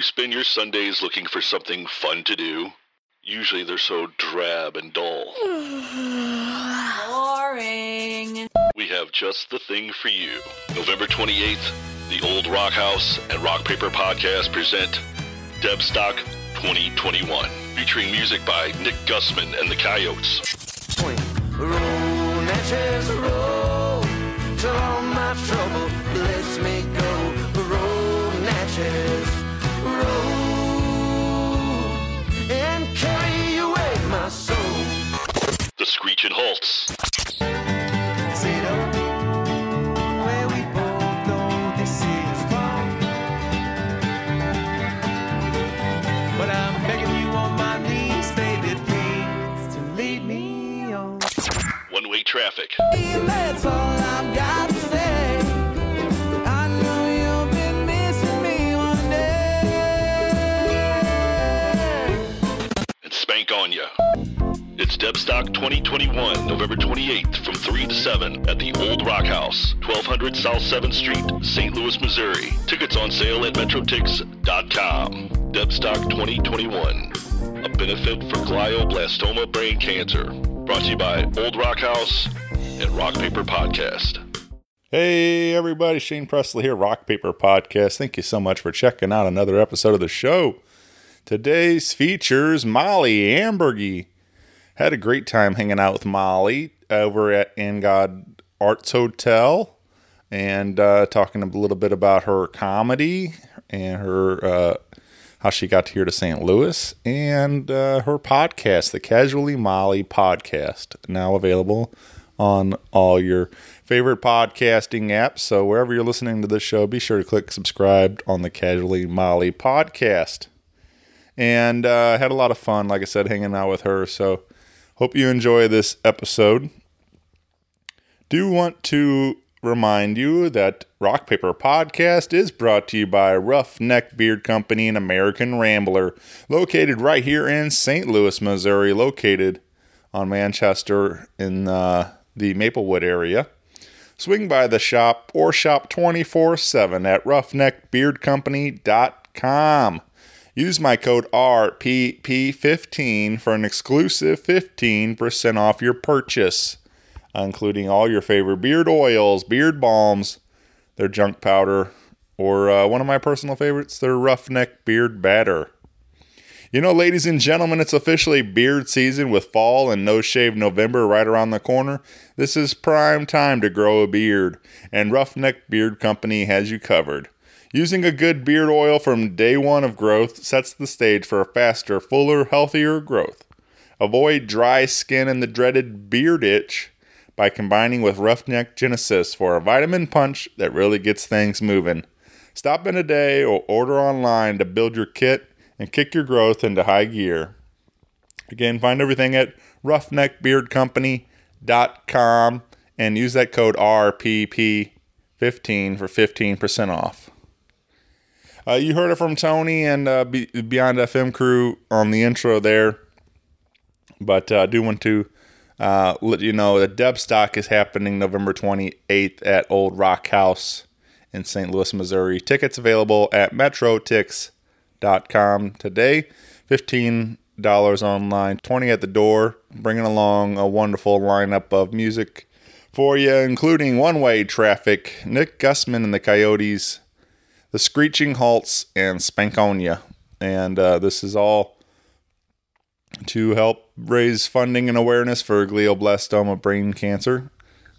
you spend your Sundays looking for something fun to do? Usually they're so drab and dull. Boring. We have just the thing for you. November 28th, the Old Rock House and Rock Paper Podcast present Debstock 2021, featuring music by Nick Gussman and the Coyotes. Roll, Natchez, roll, till all my trouble lets me go. Roll, Natchez, roll, and carry away my soul. The Screechin' Halts. Zero, where spank on ya. It's Debstock 2021, November 28th from 3 to 7 at the Old Rock House, 1200 South 7th Street, St. Louis, Missouri. Tickets on sale at metrotix.com. Debstock 2021, a benefit for glioblastoma brain cancer. Brought to you by Old Rock House and Rock Paper Podcast. Hey, everybody, Shane Presley here, Rock Paper Podcast. Thank you so much for checking out another episode of the show. Today's features Mollie Amburgey. Had a great time hanging out with Mollie over at Angad Arts Hotel and uh, talking a little bit about her comedy and her uh, how she got here to St. Louis and uh, her podcast, the Casually Mollie Podcast, now available on all your favorite podcasting apps. So wherever you're listening to this show, be sure to click subscribe on the Casually Mollie Podcast. And uh, had a lot of fun, like I said, hanging out with her. So hope you enjoy this episode. Do want to remind you that Rock Paper Podcast is brought to you by Roughneck Beard Company and American Rambler, located right here in St. Louis, Missouri, located on Manchester in uh, the Maplewood area. Swing by the shop or shop 24 7 at roughneckbeardcompany.com. Use my code RPP15 for an exclusive 15% off your purchase, including all your favorite beard oils, beard balms, their junk powder, or uh, one of my personal favorites, their roughneck beard batter. You know, ladies and gentlemen, it's officially beard season with fall and no shave November right around the corner. This is prime time to grow a beard, and Roughneck Beard Company has you covered. Using a good beard oil from day one of growth sets the stage for a faster, fuller, healthier growth. Avoid dry skin and the dreaded beard itch by combining with Roughneck Genesis for a vitamin punch that really gets things moving. Stop in today or order online to build your kit and kick your growth into high gear. Again, find everything at roughneckbeardcompany.com and use that code RPP15 for 15% off. Uh, you heard it from Tony and uh, Be- Beyond FM crew on the intro there, but uh, I do want to uh, let you know that Debstock is happening November 28th at Old Rock House in St. Louis, Missouri. Tickets available at metrotix.com today. $15 online, 20 at the door, bringing along a wonderful lineup of music for you, including One Way Traffic, Nick Gussman and the Coyotes, The Screeching Halts, and Spankonia. And uh, this is all to help raise funding and awareness for glioblastoma brain cancer.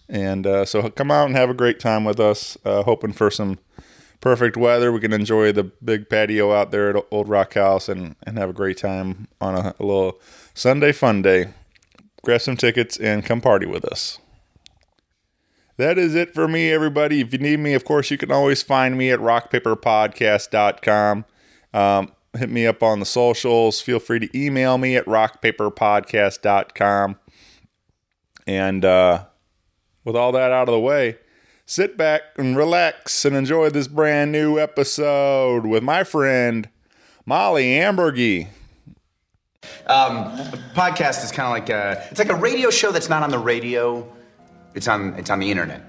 And uh, so come out and have a great time with us. Uh, hoping for some perfect weather. We can enjoy the big patio out there at Old Rock House and, and have a great time on a, a little Sunday fun day. Grab some tickets and come party with us. That is it for me, everybody. If you need me, of course, you can always find me at rockpaperpodcast.com. Um, hit me up on the socials. Feel free to email me at rockpaperpodcast.com. And uh, with all that out of the way, sit back and relax and enjoy this brand new episode with my friend Mollie Amburgey. Um, podcast is kind of like a, it's like a radio show that's not on the radio. It's on it's on the internet.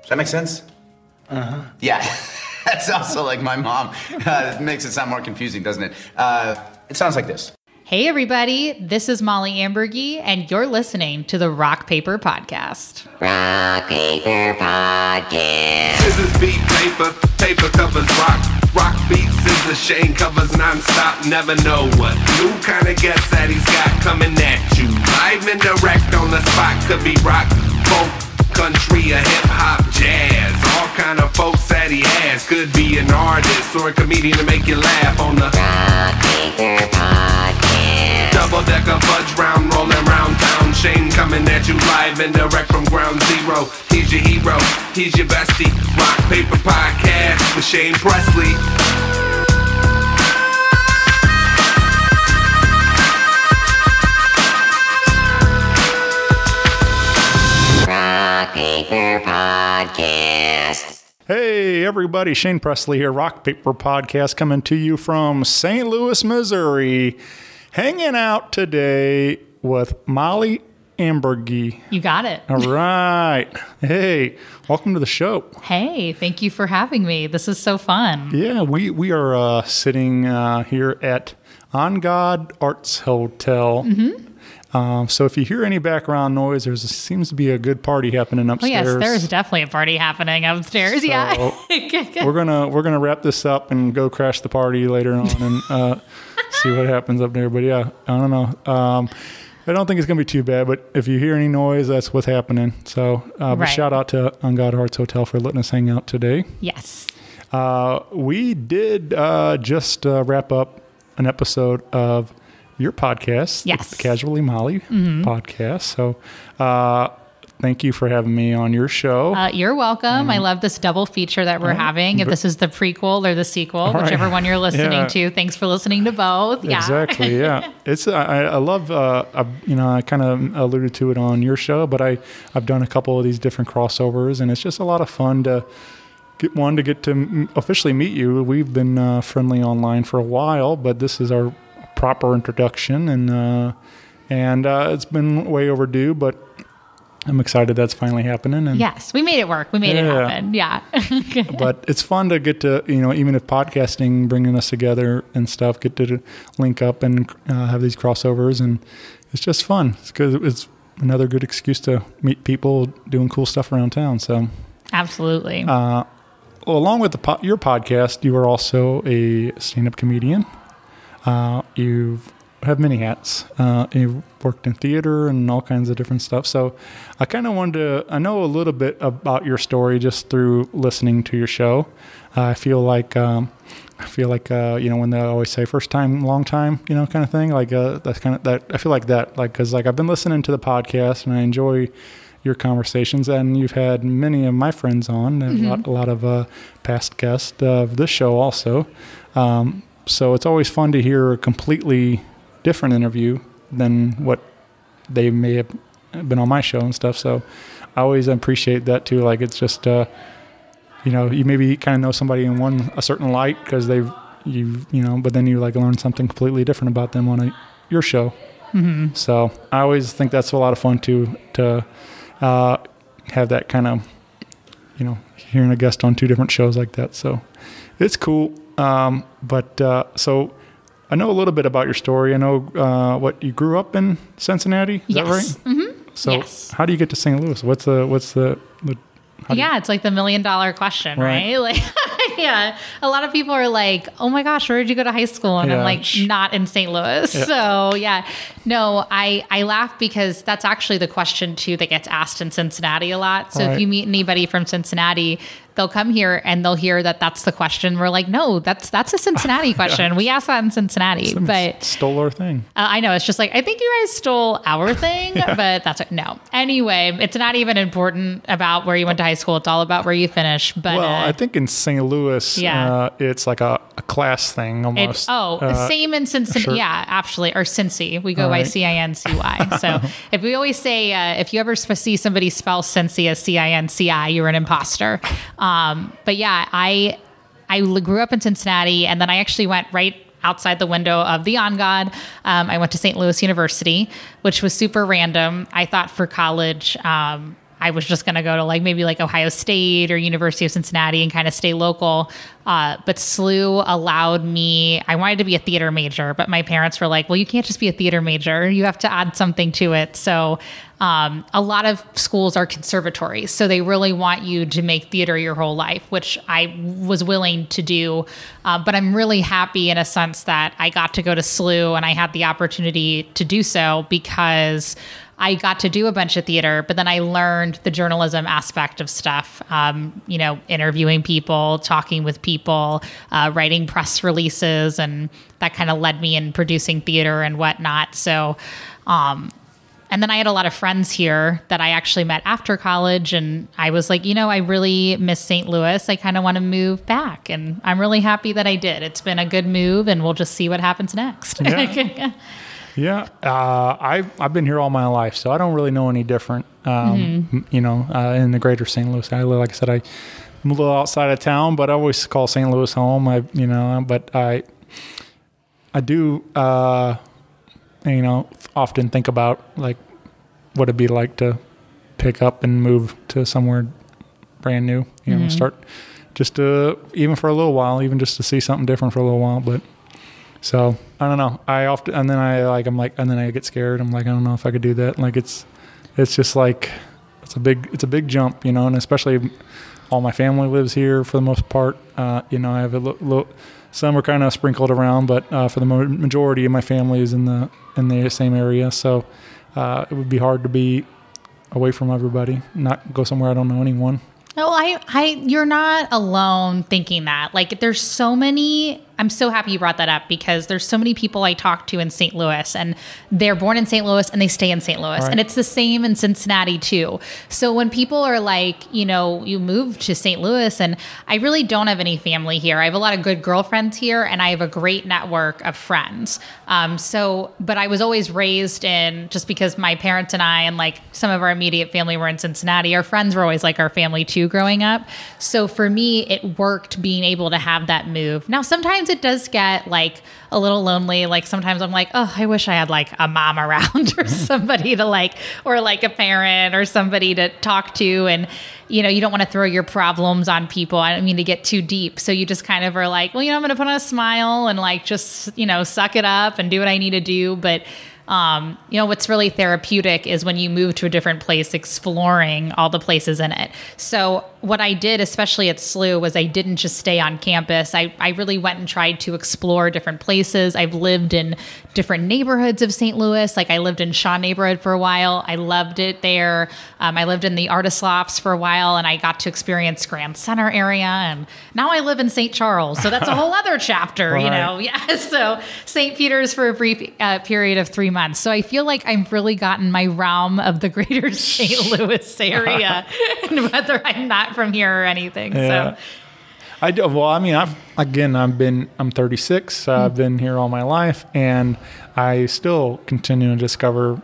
Does that make sense? Uh huh. Yeah. That's also like my mom. Uh, it makes it sound more confusing, doesn't it? Uh, it sounds like this. Hey, everybody, this is Mollie Amburgey, and you're listening to the Rock Paper Podcast. Rock Paper Podcast. Scissors beat paper, paper covers rock. Rock beats scissors, Shane covers non-stop. Never know what new kind of guest that he's got coming at you. Live and direct on the spot, could be rock, folk, country, or hip hop, jazz. All kind of folks that he has. Could be an artist or a comedian to make you laugh on the. Double decker fudge round, rolling round town. Shane coming at you live and direct from ground zero. He's your hero, he's your bestie. Rock Paper Podcast with Shane Presley. Rock Paper Podcast. Hey, everybody. Shane Presley here, Rock Paper Podcast, coming to you from St. Louis, Missouri. Hanging out today with Mollie Amburgey. You got it. All right. Hey, welcome to the show. Hey, thank you for having me. This is so fun. Yeah, we, we are uh, sitting uh, here at Angad Arts Hotel. Mm-hmm. Um, so if you hear any background noise, there seems to be a good party happening Oh, upstairs. yes, there is definitely a party happening upstairs. yeah. we're gonna we're gonna wrap this up and go crash the party later on and uh, see what happens up there. But yeah, I don't know. Um, I don't think it's gonna be too bad. But if you hear any noise, that's what's happening. So, uh, but Right. shout out to Angad Arts Hotel for letting us hang out today. yes. Uh, we did uh, just uh, wrap up an episode of your podcast, Yes. the Casually Mollie podcast. So, uh, thank you for having me on your show. Uh, you're welcome. Mm. I love this double feature that we're having. If this is the prequel or the sequel, right. whichever one you're listening Yeah. to, thanks for listening to both. Yeah. Exactly. Yeah. It's I, I love uh, I, you know I kind of alluded to it on your show, but I I've done a couple of these different crossovers, and it's just a lot of fun to get one to get to officially meet you. We've been uh, friendly online for a while, but this is our proper introduction, and uh, and uh, it's been way overdue, but. I'm excited that's finally happening, and Yes, we made it work. We made it Yeah. happen. Yeah. but it's fun to get to you know even if podcasting bringing us together and stuff get to link up and uh, have these crossovers and it's just fun It's because it's another good excuse to meet people doing cool stuff around town so Absolutely. Uh, well, along with the po- your podcast you are also a stand-up comedian uh, you have many hats. Uh, you've worked in theater and all kinds of different stuff. So i kind of wanted to i know a little bit about your story just through listening to your show. Uh, i feel like um, i feel like uh, you know when they always say first time long time you know kind of thing like uh, that's kind of that i feel like that like because like i've been listening to the podcast and i enjoy your conversations and you've had many of my friends on and a lot, a lot of uh, past guests of this show also. Um, so it's always fun to hear a completely different interview than what they may have been on my show and stuff. So I always appreciate that too. Like it's just, uh, you know, you maybe kind of know somebody in one a certain light because they've you you know, but then you like learn something completely different about them on a, your show. Mm-hmm. So I always think that's a lot of fun too to uh, have that kind of you know hearing a guest on two different shows like that. So it's cool. Um, but uh, so I know a little bit about your story. I know uh, what you grew up in Cincinnati. Is Yes. that right? Mm-hmm. So Yes. how do you get to St. Louis? What's the what's the, the you- yeah, it's like the million dollar question, Right. right? Like, yeah, a lot of people are like, "Oh my gosh, where did you go to high school?" And Yeah. I'm like, "Not in St. Louis." So yeah, no, I I laugh because that's actually the question too that gets asked in Cincinnati a lot. So Right. if you meet anybody from Cincinnati, they'll come here and they'll hear that that's the question. We're like, "No, that's that's a Cincinnati question. We asked that in Cincinnati." But stole our thing. uh, I know it's just like I think you guys stole our thing, but that's it. No. Anyway, it's not even important about where you went to high school. It's all about where you finish. But Well, uh, I think in St. Louis, Yeah. uh, it's like a, a class thing it, almost. oh, Uh, same in Cincinnati. sure. Yeah, actually, or Cincy. We go All by right. C I N C Y. So if we always say, uh, if you ever see somebody spell Cincy as C I N C I, you're an imposter. Um, but yeah, I I grew up in Cincinnati, and then I actually went right outside the window of the Angad. Um, I went to St. Louis University, which was super random. I thought for college. Um, I was just going to go to like maybe like Ohio State or University of Cincinnati and kind of stay local. Uh, but SLU allowed me, I wanted to be a theater major, but my parents were like, well, you can't just be a theater major. You have to add something to it. So um, a lot of schools are conservatories. So they really want you to make theater your whole life, which I was willing to do. Uh, but I'm really happy in a sense that I got to go to SLU and I had the opportunity to do so because. I got to do a bunch of theater, but then I learned the journalism aspect of stuff. Um, you know, interviewing people, talking with people, uh, writing press releases, and that kind of led me in producing theater and whatnot. So, um, and then I had a lot of friends here that I actually met after college, and I was like, you know, I really miss St. Louis. I kind of want to move back, and I'm really happy that I did. It's been a good move, and we'll just see what happens next. Yeah. Yeah, uh, I I've been here all my life, so I don't really know any different. Um, m- You know, uh, in the greater St. Louis, I like I said, I, I'm a little outside of town, but I always call St. Louis home. I you know, but I I do uh, you know often think about like what it'd be like to pick up and move to somewhere brand new. You know, start just to even for a little while, even just to see something different for a little while, but. So I don't know. I often and then I like I'm like and then I get scared. I'm like I don't know if I could do that. Like it's it's just like it's a big it's a big jump, you know. And especially all my family lives here for the most part. Uh, you know, I have a little. Some are kind of sprinkled around, but uh, for the majority of my family is in the in the same area. So uh, it would be hard to be away from everybody, not go somewhere I don't know anyone. No, I, I, you're not alone thinking that. Like, there's so many. I'm so happy you brought that up because there's so many people I talk to in St. Louis, and they're born in St. Louis and they stay in St. Louis, Right. and it's the same in Cincinnati too. So when people are like, you know, you moved to St. Louis, and I really don't have any family here. I have a lot of good girlfriends here, and I have a great network of friends. Um, so, but I was always raised in just because my parents and I and like some of our immediate family were in Cincinnati. Our friends were always like our family too growing up. So for me, it worked being able to have that move. Now, sometimes it does get like a little lonely. Like sometimes I'm like, oh, I wish I had like a mom around or somebody to like, or like a parent or somebody to talk to. And, you know, you don't want to throw your problems on people. I don't mean to get too deep. So you just kind of are like, well, you know, I'm going to put on a smile and like just, you know, suck it up and do what I need to do. But, um, you know, what's really therapeutic is when you move to a different place, exploring all the places in it. So, what I did, especially at SLU, was I didn't just stay on campus. I, I really went and tried to explore different places. I've lived in different neighborhoods of St. Louis. Like, I lived in Shaw neighborhood for a while. I loved it there. Um, I lived in the artist lofts for a while and I got to experience Grand Center area. And now I live in St. Charles. So, that's a whole other chapter, you know? Yeah. So St. Peter's for a brief uh, period of three months. So I feel like I've really gotten my realm of the greater St. Louis area, and whether I'm not from here or anything. Yeah. So I do. Well, I mean, I've again, I've been, I'm 36. Uh, I've been here all my life, and I still continue to discover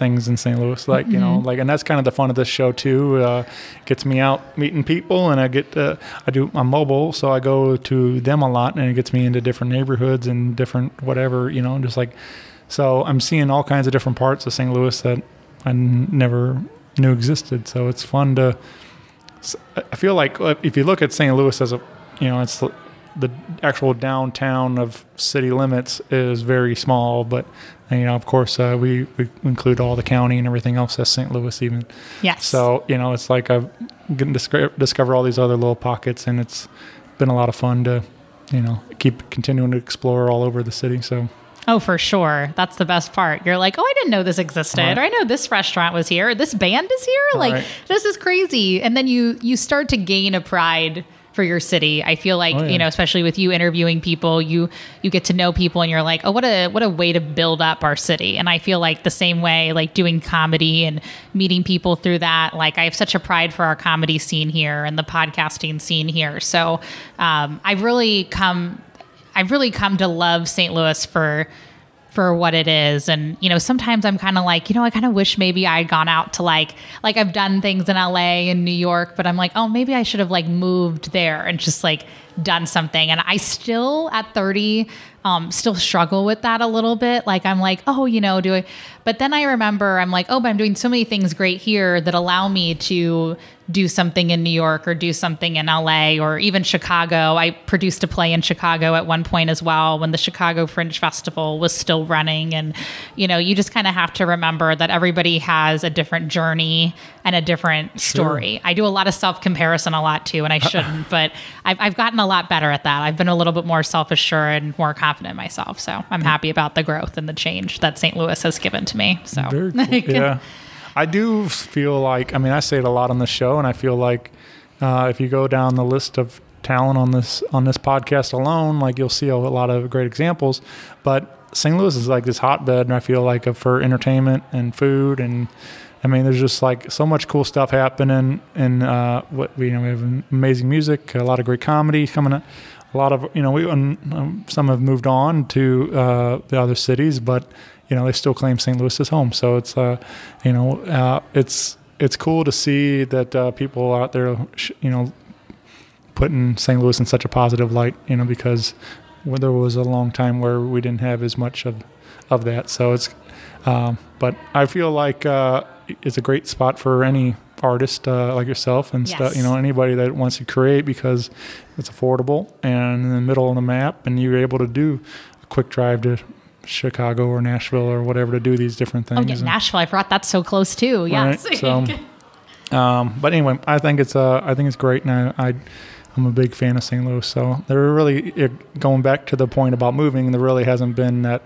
things in St. Louis. Like you know, like, and that's kind of the fun of this show too. Uh, gets me out meeting people, and I get, to, I do, I'm mobile, so I go to them a lot, and it gets me into different neighborhoods and different whatever, you know, just like, so I'm seeing all kinds of different parts of St. Louis that I n- never knew existed. So it's fun to. I feel like uh, if you look at St. Louis as a, you know, it's the, the actual downtown of city limits is very small, but you know, of course, uh, we we include all the county and everything else as St. Louis even. yes. So you know, it's like I've getting to discover, discover all these other little pockets, and it's been a lot of fun to, you know, keep continuing to explore all over the city. So Oh, for sure. That's the best part. You're like, oh, I didn't know this existed. Right. Or I know this restaurant was here. Or this band is here. Like, Right. this is crazy. And then you you start to gain a pride for your city. I feel like Oh, yeah. you know, especially with you interviewing people, you you get to know people, and you're like, oh, what a what a way to build up our city. And I feel like the same way, like doing comedy and meeting people through that. Like, I have such a pride for our comedy scene here and the podcasting scene here. So um, I've really come I've really come to love St. Louis for for what it is and you know sometimes i'm kind of like you know i kind of wish maybe i'd gone out to like like i've done things in la and new york but i'm like oh maybe i should have like moved there and just like done something. And I still, at 30, um, still struggle with that a little bit. Like, I'm like, oh, you know, do I? But then I remember, I'm like, oh, but I'm doing so many things great here that allow me to do something in New York or do something in LA or even Chicago. I produced a play in Chicago at one point as well when the Chicago Fringe Festival was still running. And, you know, you just kind of have to remember that everybody has a different journey and a different story. I do a lot of self comparison a lot too, and I shouldn't, but I've, I've gotten a lot better at that. I've been a little bit more self assured and more confident in myself. So I'm happy about the growth and the change that St. Louis has given to me. So cool. yeah. I do feel like, I mean, I say it a lot on the show, and I feel like uh, if you go down the list of talent on this on this podcast alone, like you'll see a lot of great examples. But St. Louis is like this hotbed, and I feel like uh, for entertainment and food, and I mean, there's just like so much cool stuff happening, and uh, what we you know we have amazing music, a lot of great comedy coming up. A lot of you know we um, some have moved on to uh, the other cities, but you know they still claim St. Louis is home. So it's uh, you know uh, it's it's cool to see that uh, people out there sh- you know putting St. Louis in such a positive light. You know because when there was a long time where we didn't have as much of of that. So it's um, but I feel like uh, it's a great spot for any artist uh, like yourself and stuff. You know anybody that wants to create because it's affordable and in the middle of the map, and you're able to do a quick drive to Chicago or Nashville or whatever to do these different things. Oh, yeah, Nashville. I forgot that's so close too. Yes. Right, so, um, but anyway, I think it's uh, I think it's great, and I, I I'm a big fan of St. Louis. So there really it, going back to the point about moving, there really hasn't been that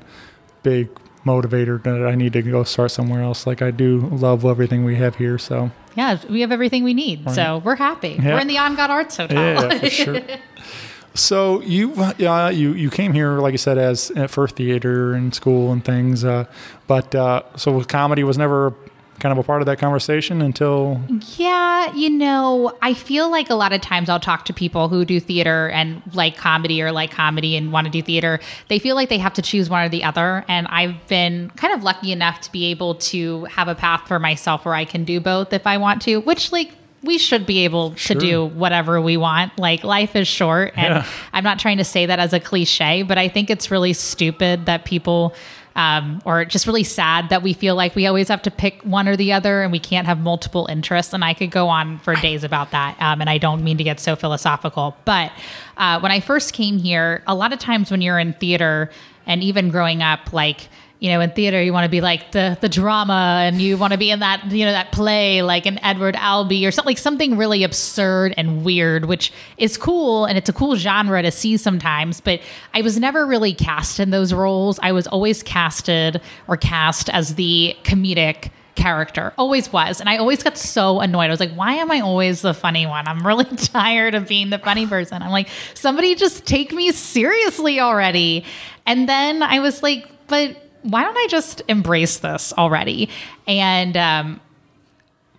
big motivator that I need to go start somewhere else. Like I do love everything we have here. So yeah, we have everything we need. So we're happy. Yeah. We're in the Angad Arts Hotel. yeah, for sure. So you, uh, you, you came here, like I said, as for theater and school and things. Uh, but uh, so comedy was never kind of a part of that conversation until Yeah, you know, I feel like a lot of times I'll talk to people who do theater and like comedy or like comedy and want to do theater. They feel like they have to choose one or the other. And I've been kind of lucky enough to be able to have a path for myself where I can do both if I want to, which, like, we should be able to do whatever we want. Like, life is short. And Yeah. I'm not trying to say that as a cliche, but I think it's really stupid that people, um, or just really sad that we feel like we always have to pick one or the other and we can't have multiple interests. And I could go on for days about that. Um, and I don't mean to get so philosophical. But uh, when I first came here, a lot of times when you're in theater and even growing up, like, you know, in theater, you want to be like the the drama, and you want to be in that you know that play, like an Edward Albee or something, like something really absurd and weird, which is cool, and it's a cool genre to see sometimes. But I was never really cast in those roles. I was always casted or cast as the comedic character always was and i always got so annoyed i was like why am i always the funny one i'm really tired of being the funny person i'm like somebody just take me seriously already and then i was like but why don't i just embrace this already? And um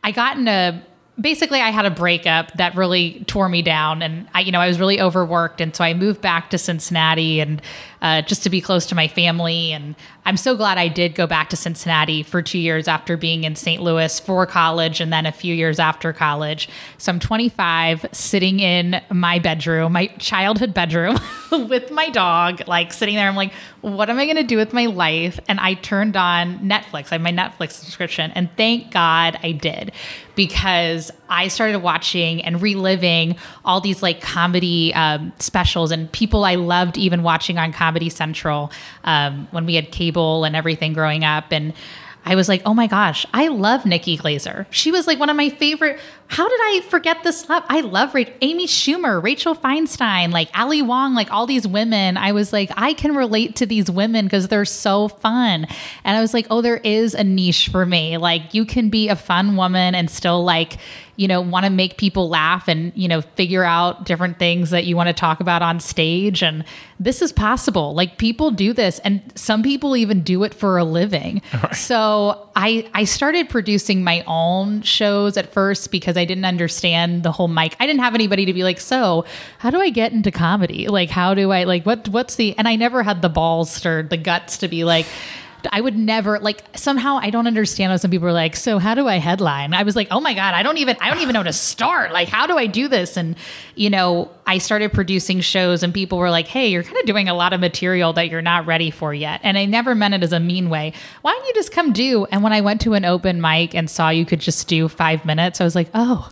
I got in a basically I had a breakup that really tore me down and I you know I was really overworked and so I moved back to Cincinnati and uh, just to be close to my family and I'm so glad I did go back to Cincinnati for 2 years after being in St. Louis for college and then a few years after college. So I'm 25 sitting in my bedroom, my childhood bedroom with my dog like sitting there I'm like what am I going to do with my life and I turned on Netflix. I have my Netflix subscription and thank God I did because I started watching and reliving all these like comedy um, specials and people I loved even watching on Comedy Central um, when we had cable and everything growing up. And I was like, oh my gosh, I love Nikki Glazer. She was like one of my favorite. How did I forget this love? I love Amy Schumer, Rachel Feinstein, like Ali Wong, like all these women. I was like, I can relate to these women because they're so fun. And I was like, oh, there is a niche for me. Like, you can be a fun woman and still like, you know, want to make people laugh and, you know, figure out different things that you want to talk about on stage. And this is possible. Like, people do this, and some people even do it for a living. So I, I started producing my own shows at first because I didn't understand the whole mic. I didn't have anybody to be like, so how do I get into comedy? Like, how do I, like, what, what's the, and I never had the balls or the guts to be like, I would never like somehow I don't understand how some people are like, so how do I headline? I was like, oh my God, I don't even I don't even know to start. Like, how do I do this? And you know, I started producing shows and people were like, hey, you're kind of doing a lot of material that you're not ready for yet. And I never meant it as a mean way. Why don't you just come do? And when I went to an open mic and saw you could just do five minutes, I was like, oh,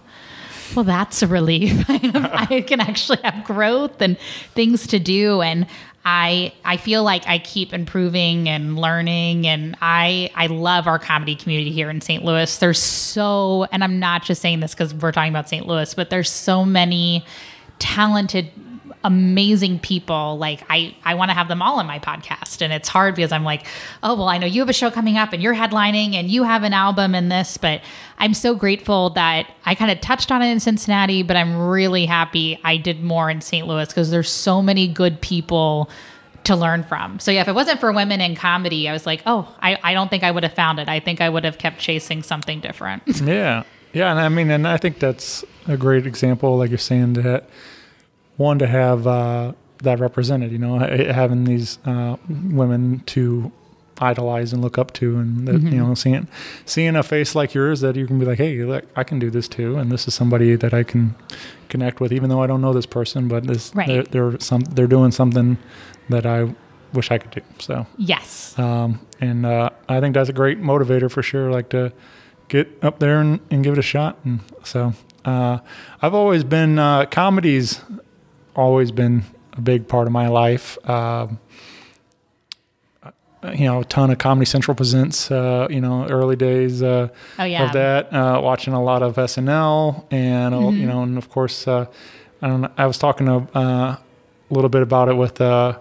well, that's a relief. I, can actually have growth and things to do, and I I feel like I keep improving and learning, and I I love our comedy community here in St. Louis. There's so, and I'm not just saying this because we're talking about St. Louis, but there's so many talented amazing people. Like i i want to have them all on my podcast. And it's hard because i'm like oh well i know you have a show coming up and you're headlining and you have an album and this but i'm so grateful that i kind of touched on it in cincinnati but i'm really happy i did more in st louis because there's so many good people to learn from. So yeah if it wasn't for women in comedy i was like oh i, I don't think i would have found it. I think i would have kept chasing something different. Yeah, yeah, and I mean, and I think that's a great example, like you're saying, that one to have uh, that represented. You know, having these uh, women to idolize and look up to, and that, you know, seeing seeing a face like yours that you can be like, hey, look, I can do this too, and this is somebody that I can connect with, even though I don't know this person, but this Right. they're, they're some they're doing something that I wish I could do. So yes um, and uh, I think that's a great motivator for sure. Like to get up there and, and give it a shot. And so uh, I've always been uh, comedy's always been a big part of my life. Um, uh, you know, a ton of Comedy Central presents. Uh, you know, early days uh, Oh, yeah. of that. Uh, watching a lot of SNL, and uh, Mm-hmm. you know, and of course, uh, I don't. know, I was talking uh, a little bit about it with. Uh,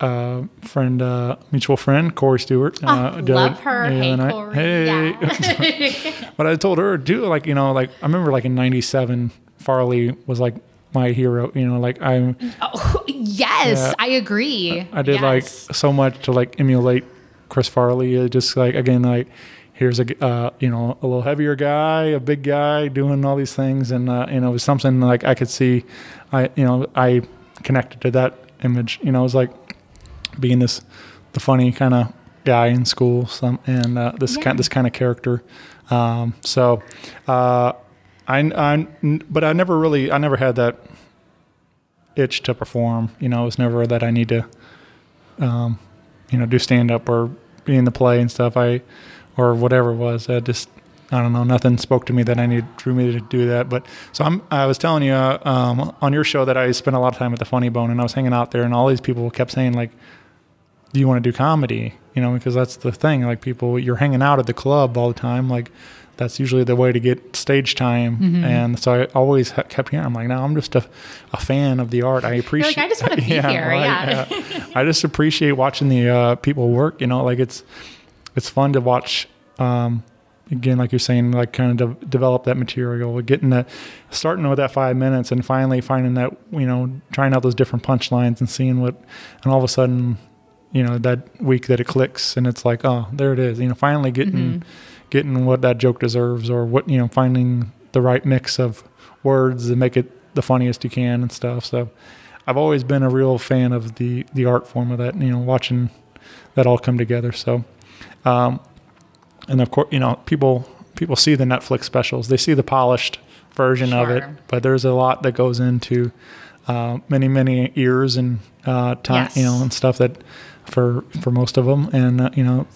uh, friend, uh, mutual friend, Corey Stewart. Uh, Oh, love her. Hey. Corey. Hey. Yeah. but I told her, do like, you know, like I remember like in 97, Farley was like my hero, you know, like I'm. yes, Yeah. I agree. I did like so much to like emulate Chris Farley. Just like, again, like here's a uh, you know, a little heavier guy, a big guy doing all these things. And, uh, you know, it was something like I could see, I, you know, I connected to that image, you know, it was like being this, the funny kind of guy in school, some, and, uh, this Yeah. kind, this kind of character. Um, so, uh, I, I, but I never really, I never had that itch to perform. You know, it was never that I need to, um, you know, do stand up or be in the play and stuff. I, or whatever it was. I just, I don't know, nothing spoke to me that I need drew me to do that. But so I'm, I was telling you uh, um, on your show that I spent a lot of time at the Funny Bone, and I was hanging out there, and all these people kept saying like, "Do you want to do comedy?" You know, because that's the thing. Like people, you're hanging out at the club all the time. Like that's usually the way to get stage time. And so I always ha- kept hearing, I'm like, no, I'm just a, a fan of the art. I appreciate. I just wanna be here, yeah. I just appreciate watching the uh, people work. You know, like it's it's fun to watch. Um, again, like you're saying, like kind of de- develop that material, getting that, starting with that five minutes, and finally finding that you know, trying out those different punchlines and seeing what, and all of a sudden, you know, that week that it clicks and it's like, oh, there it is. You know, finally getting getting what that joke deserves, or what you know, finding the right mix of words to make it the funniest you can and stuff. So, I've always been a real fan of the the art form of that. You know, watching that all come together. So, um, and of course, you know, people people see the Netflix specials. They see the polished version of it, but there's a lot that goes into uh, many many years and uh, time, you know, and stuff that for for most of them. And uh, you know,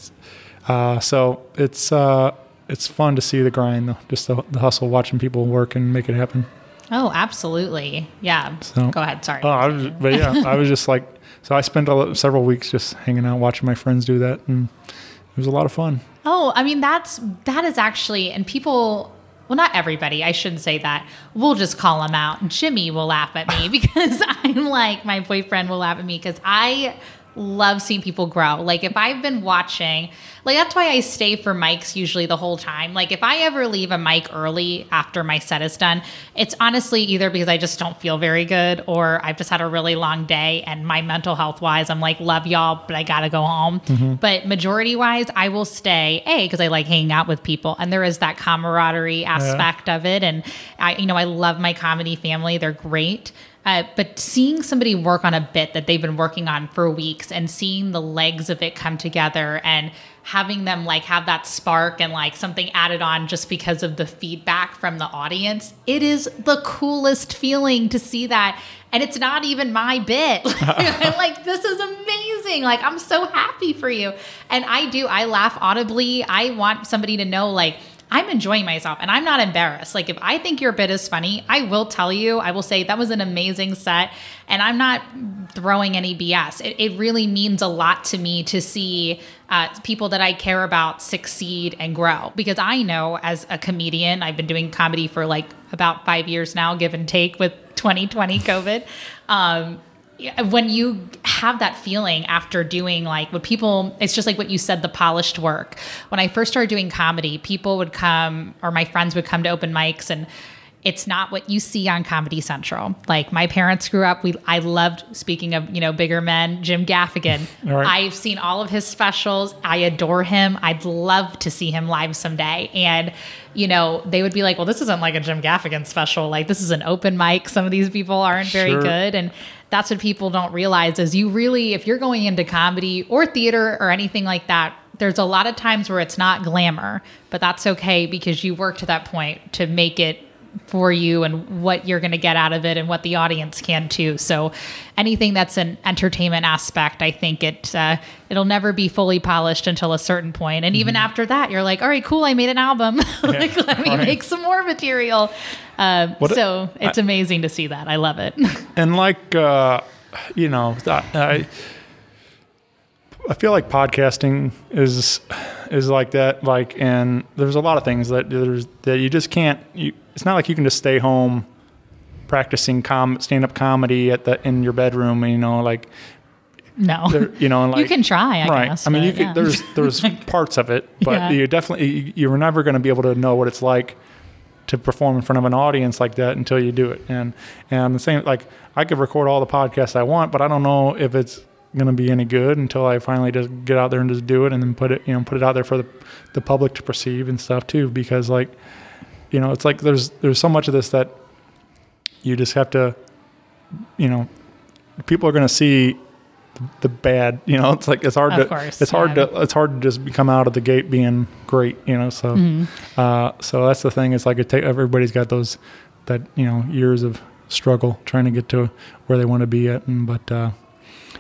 uh, so it's uh, it's fun to see the grind, though, just the, the hustle, watching people work and make it happen. Oh, absolutely. Yeah. So- Go ahead. Sorry. Oh, I was, but yeah, I was just like, so I spent a, several weeks just hanging out, watching my friends do that, and it was a lot of fun. Oh, I mean that's that is actually and people well not everybody, I shouldn't say that. We'll just call him out. Jimmy will laugh at me because I'm like my boyfriend will laugh at me cuz I love seeing people grow. Like if I've been watching, like that's why I stay for mics usually the whole time. Like if I ever leave a mic early after my set is done, it's honestly either because I just don't feel very good or I've just had a really long day and my mental health wise, I'm like, love y'all, but I gotta go home. Mm-hmm. But majority wise, I will stay, A, because I like hanging out with people and there is that camaraderie aspect of it. And I, you know, I love my comedy family. They're great. Uh, but seeing somebody work on a bit that they've been working on for weeks and seeing the legs of it come together and having them like have that spark and like something added on just because of the feedback from the audience, it is the coolest feeling to see that. And it's not even my bit. like, this is amazing. Like, I'm so happy for you. And I do, I laugh audibly. I want somebody to know, like, I'm enjoying myself and I'm not embarrassed. Like, if I think your bit is funny, I will tell you, I will say that was an amazing set. And I'm not throwing any BS. It, it really means a lot to me to see uh, people that I care about succeed and grow because I know as a comedian, I've been doing comedy for like about five years now, give and take with 2020 COVID. Um, when you have that feeling after doing like what people it's just like what you said the polished work. When i first started doing comedy people would come or my friends would come to open mics and it's not what you see on comedy central. Like my parents grew up we i loved speaking of you know bigger men jim gaffigan. Right. i've seen all of his specials. I adore him. I'd love to see him live someday. And you know they would be like well this isn't like a jim gaffigan special. Like this is an open mic. Some of these people aren't very Sure. good. And that's what people don't realize is you really if you're going into comedy or theater or anything like that there's a lot of times where it's not glamour but that's okay because you work to that point to make it for you and what you're going to get out of it and what the audience can too. So anything that's an entertainment aspect i think it uh, it'll never be fully polished until a certain point. and even after that you're like all right cool i made an album. Like let me right. make some more material. Uh, so it's amazing to see that. I love it. And like uh, you know I, I I feel like podcasting is is like that like and there's a lot of things that there's that you just can't you it's not like you can just stay home practicing com stand up comedy at the in your bedroom you know like no there, you know like you can try I right guess, I mean you but can yeah. there's there's parts of it but Yeah. you definitely you're never going to be able to know what it's like to perform in front of an audience like that until you do it. And and the same like I could record all the podcasts I want, but I don't know if it's gonna be any good until I finally just get out there and just do it and then put it you know put it out there for the the public to perceive and stuff too. Because like you know it's like there's there's so much of this that you just have to you know people are gonna see the bad you know it's like it's hard Of to course, it's hard to it's hard to just come out of the gate being great you know so Mm-hmm. uh, so that's the thing it's like it take, everybody's got those that you know years of struggle trying to get to where they want to be at and but uh,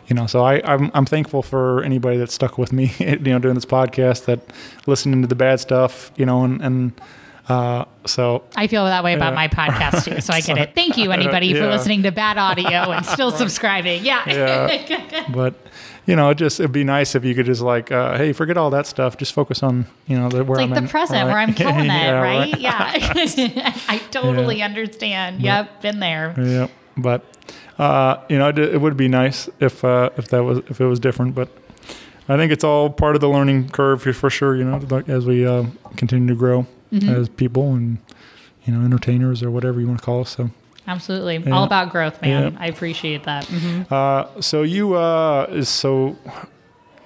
you know so I I'm, I'm thankful for anybody that's stuck with me you know doing this podcast that listening to the bad stuff you know and and uh, so I feel that way about Yeah. my podcast too, so I get it. Thank you, anybody, for listening to bad audio and still subscribing. Yeah. Yeah. but you know, it just it'd be nice if you could just like, uh, hey, forget all that stuff. Just focus on you know the, where It's I'm like the present where I'm killing Yeah, it, right? Yeah. I totally Yeah. understand. Yep, been there. Yep. but uh, you know, it, it would be nice if uh, if that was if it was different. But I think it's all part of the learning curve for- for sure. You know, as we uh, continue to grow Mm-hmm. as people and you know entertainers or whatever you want to call us. So. Absolutely. Yeah. All about growth, man. Yeah. I appreciate that. Mhm. Uh, so you uh, so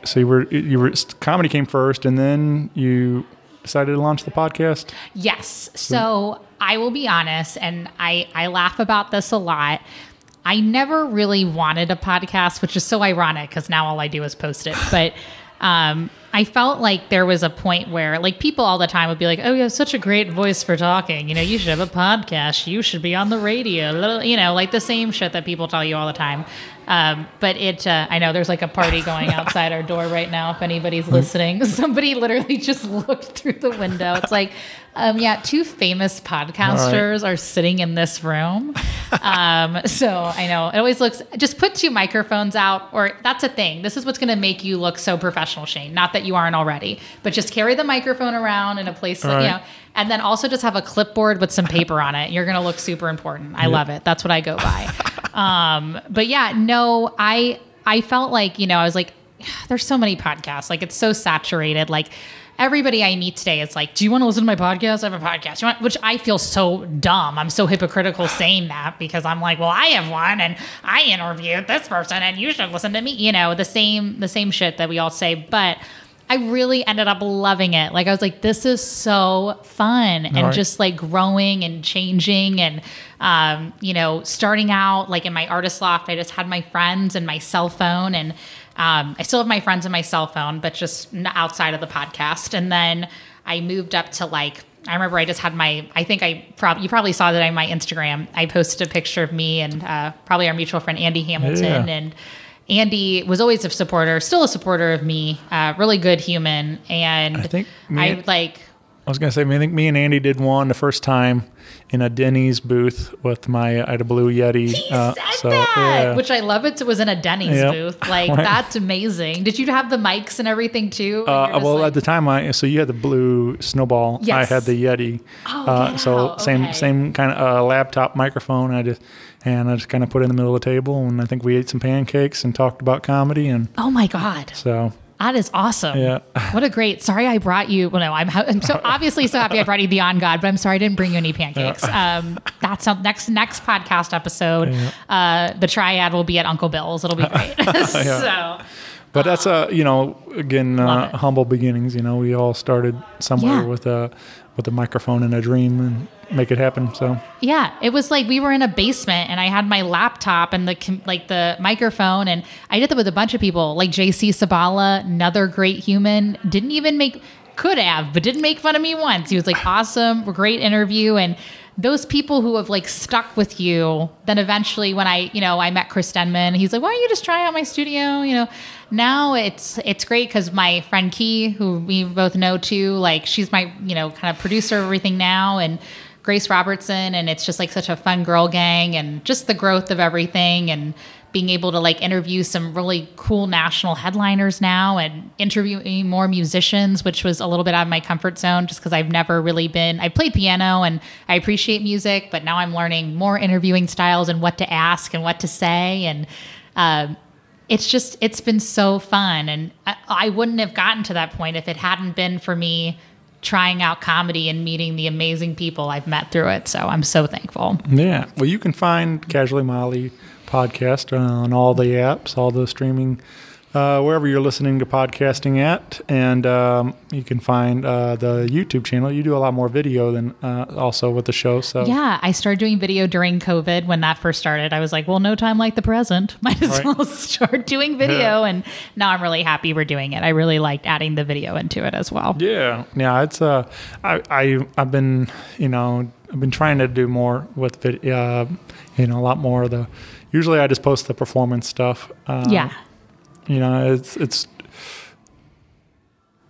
so you were you were comedy came first, and then you decided to launch the podcast. Yes. So I will be honest, and I, I laugh about this a lot. I never really wanted a podcast, which is so ironic because now all I do is post it. But um, I felt like there was a point where, like, people all the time would be like, "Oh, you have such a great voice for talking. You know, you should have a podcast. You should be on the radio." You know, like the same shit that people tell you all the time. Um, but it, uh, I know there's like a party going outside our door right now. If anybody's listening, somebody literally just looked through the window. It's like, um, yeah, two famous podcasters are sitting in this room. Um, so I know it always looks. Just put two microphones out, or that's a thing. This is what's going to make you look so professional, Shane. Not that you aren't already, but just carry the microphone around in a place, that, you know, and then also just have a clipboard with some paper on it. You're going to look super important. I love it. That's what I go by. um, but yeah, no, I I felt like you know I was like, there's so many podcasts. Like it's so saturated. Like everybody I meet today is like, do you want to listen to my podcast? I have a podcast. You want, which I feel so dumb. I'm so hypocritical saying that because I'm like, well, I have one and I interviewed this person and you should listen to me. You know, the same the same shit that we all say, but. I really ended up loving it. Like I was like, this is so fun and Right. just like growing and changing and um, you know, starting out like in my artist loft, I just had my friends and my cell phone and um, I still have my friends and my cell phone, but just outside of the podcast. And then I moved up to like I remember I just had my I think I probably you probably saw that on my Instagram. I posted a picture of me and uh, probably our mutual friend Andy Hamilton Yeah. and Andy was always a supporter, still a supporter of me, uh, really good human. And I think me- I like, I was gonna say, I think me and Andy did one the first time in a Denny's booth with my I had a blue Yeti. he uh, said so, that, yeah. which I love it It was in a Denny's Yep. booth. Like, Right. that's amazing. Did you have the mics and everything too? Uh, well, like- at the time, I so you had the blue snowball. I had the Yeti. Oh, uh, so wow. same Okay. same kind of uh, laptop microphone. I just and I just kind of put it in the middle of the table, and I think we ate some pancakes and talked about comedy, and oh my God. so That is awesome. Yeah. What a great. Sorry, I brought you. Well, no, I'm, I'm so obviously so happy I brought you the Angad, but I'm sorry I didn't bring you any pancakes. Um, that's a, next next podcast episode. Uh, the triad will be at Uncle Bill's. It'll be great. so But that's uh, you know, again, uh, humble beginnings. You know, we all started somewhere Yeah. with a with a microphone and a dream, and make it happen. So Yeah, it was like we were in a basement and I had my laptop and the like the microphone and I did that with a bunch of people like JC Sabala, another great human, didn't even make could have, but didn't make fun of me once. He was like awesome, great interview and those people who have like stuck with you, then eventually when I, you know, I met Chris Denman, he's like, "Why don't you just try out my studio?" You know, now it's it's great because my friend Key, who we both know too, like she's my you know kind of producer of everything now, and Grace Robertson, and it's just like such a fun girl gang, and just the growth of everything, and being able to like interview some really cool national headliners now, and interviewing more musicians, which was a little bit out of my comfort zone, just because I've never really been. I played piano and I appreciate music, but now I'm learning more interviewing styles and what to ask and what to say, and. Um, it's just it's been so fun and I, I wouldn't have gotten to that point if it hadn't been for me trying out comedy and meeting the amazing people i've met through it so i'm so thankful yeah, well, you can find Casually Mollie podcast on all the apps, all the streaming. Uh, wherever you're listening to podcasting at, and um, you can find uh, the YouTube channel. You do a lot more video than uh, also with the show. So yeah i started doing video during covid when that first started i was like well no time like the present might as Right. well start doing video and now i'm really happy we're doing it i really liked adding the video into it as well Yeah, yeah. It's uh, I I I've been you know I've been trying to do more with video, uh, you know, a lot more of the. Usually, I just post the performance stuff. Uh, yeah you know, it's it's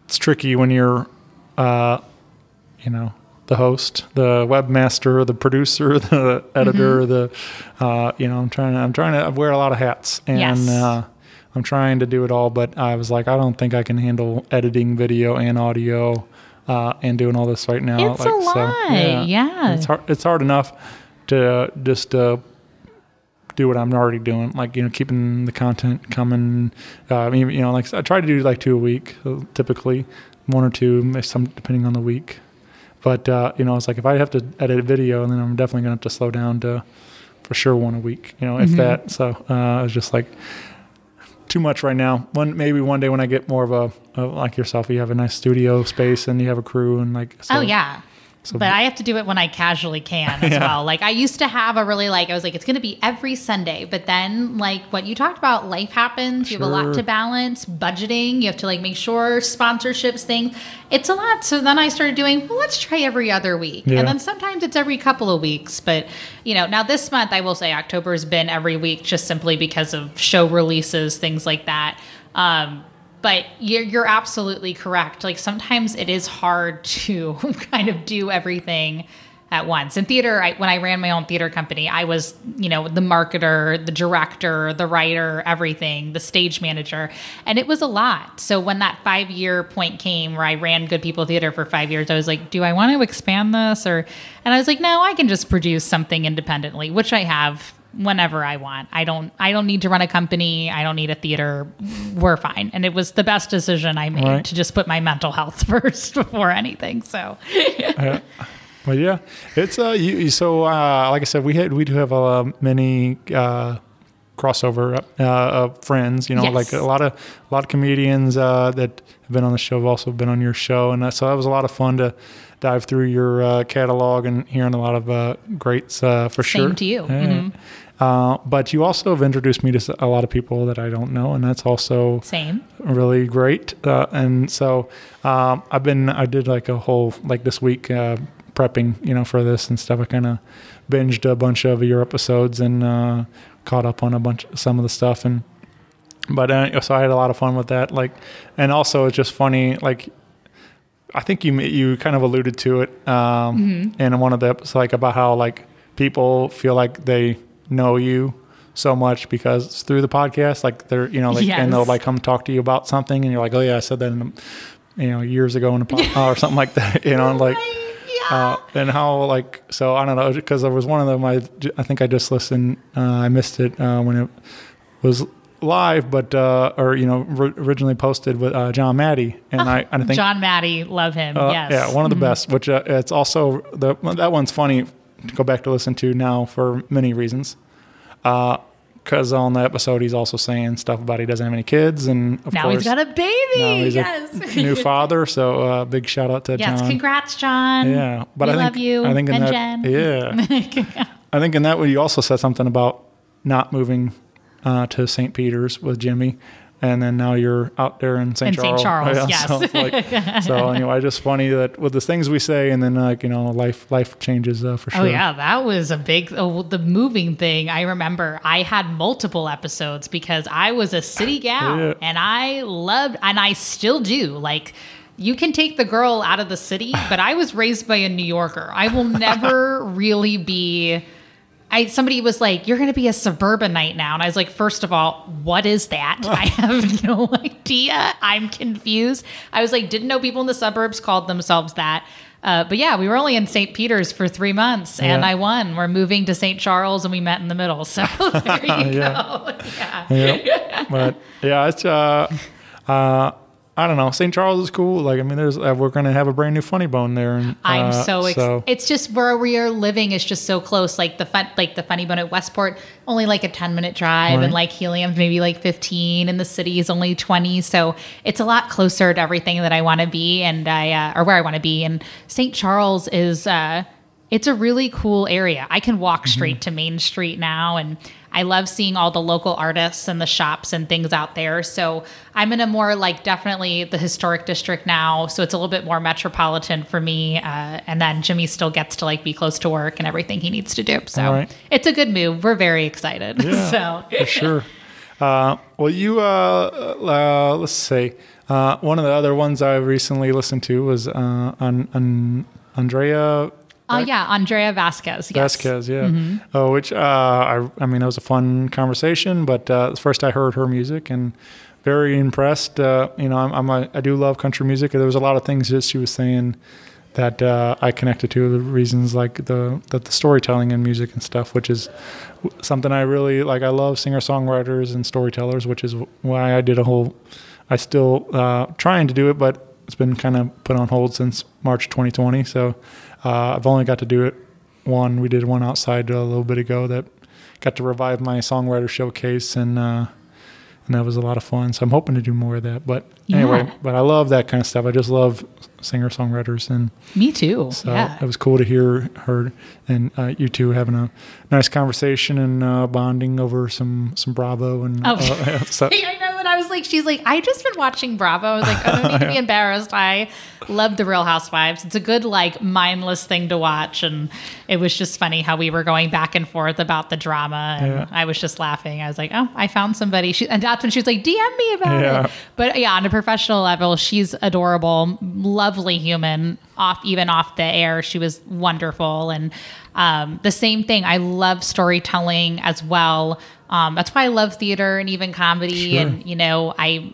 it's tricky when you're, uh, you know, the host, the webmaster, the producer, the editor, Mm-hmm. the, uh, you know, I'm trying to I'm trying to wear a lot of hats and. Yes. Uh, I'm trying to do it all, but I was like, I don't think I can handle editing video and audio uh, and doing all this right now. It's a like, lot, yeah. It's hard. It's hard enough to just uh, do what I'm already doing, like you know, keeping the content coming. Uh, I mean, you know, like I try to do like two a week, uh, typically one or two, some depending on the week. But uh, you know, it's like if I have to edit a video, then I'm definitely gonna have to slow down to for sure one a week. You know, if that. So uh, it's just like too much right now. One maybe one day when I get more of a, a like yourself, you have a nice studio space and you have a crew and like. So, oh yeah So but I have to do it when I casually can as Yeah. well. Like I used to have a really like I was like it's going to be every Sunday, but then like what you talked about, life happens. You have a lot to balance, budgeting. You have to like make sure sponsorships things. It's a lot. So then I started doing well. Let's try every other week, Yeah. and then sometimes it's every couple of weeks. But you know, now this month I will say October has been every week just simply because of show releases, things like that. Um, but you're, you're absolutely correct. Like sometimes it is hard to kind of do everything at once. In theater, I, when I ran my own theater company, I was, you know, the marketer, the director, the writer, everything, the stage manager, and it was a lot. So when that five year point came where I ran Good People Theater for five years, I was like, do I want to expand this or? And I was like, no, I can just produce something independently, which I have whenever I want. I don't I don't need to run a company. I don't need a theater. We're fine. And it was the best decision I made Right. to just put my mental health first before anything. So Well, yeah, it's uh, you, you- so uh, like I said, we had we do have a mini uh, crossover uh, of friends. You know, Yes. like a lot of a lot of comedians uh, that have been on the show have also been on your show, and uh, so that was a lot of fun to dive through your uh, catalog and hearing a lot of uh, greats uh, for Same sure. to you. Yeah. Mhm. Uh, but you also have introduced me to a lot of people that I don't know, and that's also Same. really great. Uh, and so um, I've been, I did like a whole, like this week, uh, prepping, you know, for this and stuff. I kind of binged a bunch of your episodes and uh, caught up on a bunch, of some of the stuff. And, but uh, so I had a lot of fun with that. Like, and also it's just funny, like, I think you you kind of alluded to it um, in one of the episodes, like about how like people feel like they know you so much because it's through the podcast, like they're you know like and they'll like come talk to you about something, and you're like, oh yeah, I said that in you know years ago in a podcast or something like that, you know, and like. Uh, and how like so I don't know because there was one of them I, I think I just listened uh, I missed it uh, when it was live but uh, or you know ri- originally posted with uh, John Maddie and I and I think John Maddie, love him. uh, yes. Yeah, one of the best. Which uh, it's also the that one's funny to go back to listen to now for many reasons. Because on the episode he's also saying stuff about he doesn't have any kids, and of now course he's got a baby. now he's yes. a new father. So uh, big shout out to yes. John. Congrats, John. Yeah, but we I think love you I think in and that, Jen. Yeah, I think in that one you also said something about not moving uh, to St. Peter's with Jimmy, and then now you're out there in St. Charles. Charles, yes. So, like, so anyway, just funny that with the things we say, and then like you know, life life changes uh, for sure. Oh yeah, that was a big oh, the moving thing. I remember I had multiple episodes because I was a city gal Yeah. and I loved and I still do. Like you can take the girl out of the city, but I was raised by a New Yorker. I will never really be I somebody was like, "You're going to be a suburbanite now," and I was like, first of all, what is that? I have no idea. I'm confused. I was like, didn't know people in the suburbs called themselves that." Uh, but yeah, we were only in St. Peter's for three months, and Yeah. I won. We're moving to St. Charles, and we met in the middle. So there you Yeah. go. Yeah. yeah. But yeah, it's uh, uh, I don't know. St. Charles is cool. Like I mean, there's uh, we're gonna have a brand new Funny Bone there. And, I'm uh, so, ex- it's just where we are living is just so close. Like the fun, like the funny bone at Westport, only like a 10 minute drive, Right. and like Helium's maybe like 15, and the city is only 20. So it's a lot closer to everything that I want to be, and I uh, or where I want to be. And St. Charles is, uh, it's a really cool area. I can walk straight to Main Street now, and I love seeing all the local artists and the shops and things out there. So I'm in a more like definitely the historic district now. So it's a little bit more metropolitan for me. Uh, and then Jimmy still gets to like be close to work and everything he needs to do. So right. it's a good move. We're very excited. Yeah. so for sure. Uh, well, you uh, uh, let's see. Uh, one of the other ones I recently listened to was uh, on, on Andrea oh yeah, Andrea Vasquez. Yes. Vasquez, yeah. Oh, which uh, I, I mean, it was a fun conversation. But uh, first, I heard her music and very impressed. Uh, you know, I'm, I'm a, I do love country music. There was a lot of things that she was saying that uh, I connected to. The reasons like the that the storytelling in music and stuff, which is something I really like. I love singer songwriters and storytellers, which is why I did a whole. I still uh, trying to do it, but it's been kind of put on hold since March 2020. So uh, I've only got to do it one. We did one outside a little bit ago that got to revive my songwriter showcase, and uh, and that was a lot of fun. So I'm hoping to do more of that. But anyway, but I love that kind of stuff. I just love singer songwriters, and Me too. so yeah. it was cool to hear her and uh, you two having a nice conversation and uh, bonding over some some Bravo and Oh. uh, so, I know. And I was like, she's like, I just been watching Bravo. I was like, I don't need to be embarrassed. I love the Real Housewives. It's a good, like, mindless thing to watch. And it was just funny how we were going back and forth about the drama. And Yeah. I was just laughing. I was like, oh, I found somebody. She, and that's when she was like, DM me about Yeah. it. But yeah, on a professional level, she's adorable, lovely human. Off even off the air, she was wonderful. And um, the same thing. I love storytelling as well. Um, that's why I love theater and even comedy. Sure. And you know, I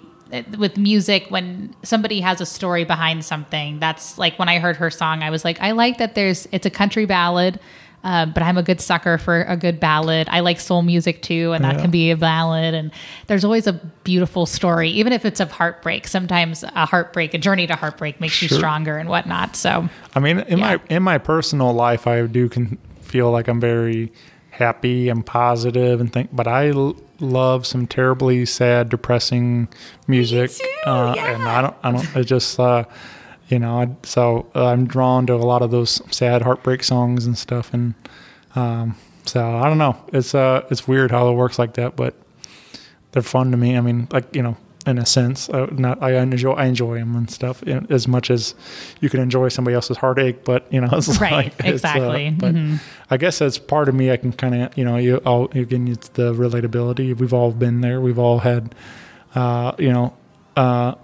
with music when somebody has a story behind something. That's like when I heard her song, I was like, I like that. There's it's a country ballad. Uh, but I'm a good sucker for a good ballad. I like soul music too, and that Yeah. can be a ballad. And there's always a beautiful story, even if it's of heartbreak. Sometimes a heartbreak, a journey to heartbreak, makes you stronger and whatnot. So I mean, in Yeah. my in my personal life, I do can feel like I'm very happy and positive and think. But I l- love some terribly sad, depressing music, uh, and I don't. I don't. It just. Uh, you know, I, so I'm drawn to a lot of those sad heartbreak songs and stuff, and um, so I don't know. It's uh, it's weird how it works like that, but they're fun to me. I mean, like you know, in a sense, uh, not I enjoy I enjoy them and stuff you know, as much as you can enjoy somebody else's heartache. But you know, it's Right, like, it's, uh, exactly. but Mhm. I guess as part of me, I can kind of you know, you all again, it's the relatability. We've all been there. We've all had, uh, you know. Uh,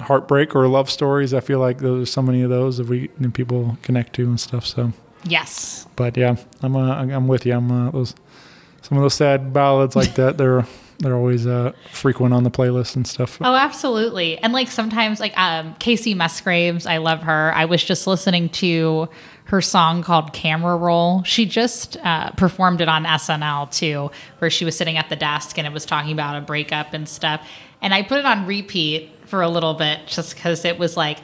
heartbreak or love stories i feel like there's so many of those that we that people connect to and stuff so Yes. but yeah, I'm uh, I'm with you. I'm uh, those some of those sad ballads like that. They're they're always uh, frequent on the playlist and stuff. Oh, absolutely. And like sometimes, like um, Kacey Musgraves, I love her. I was just listening to her song called Camera Roll. She just uh, performed it on SNL too, where she was sitting at the desk and it was talking about a breakup and stuff. And I put it on repeat for a little bit just because it was like,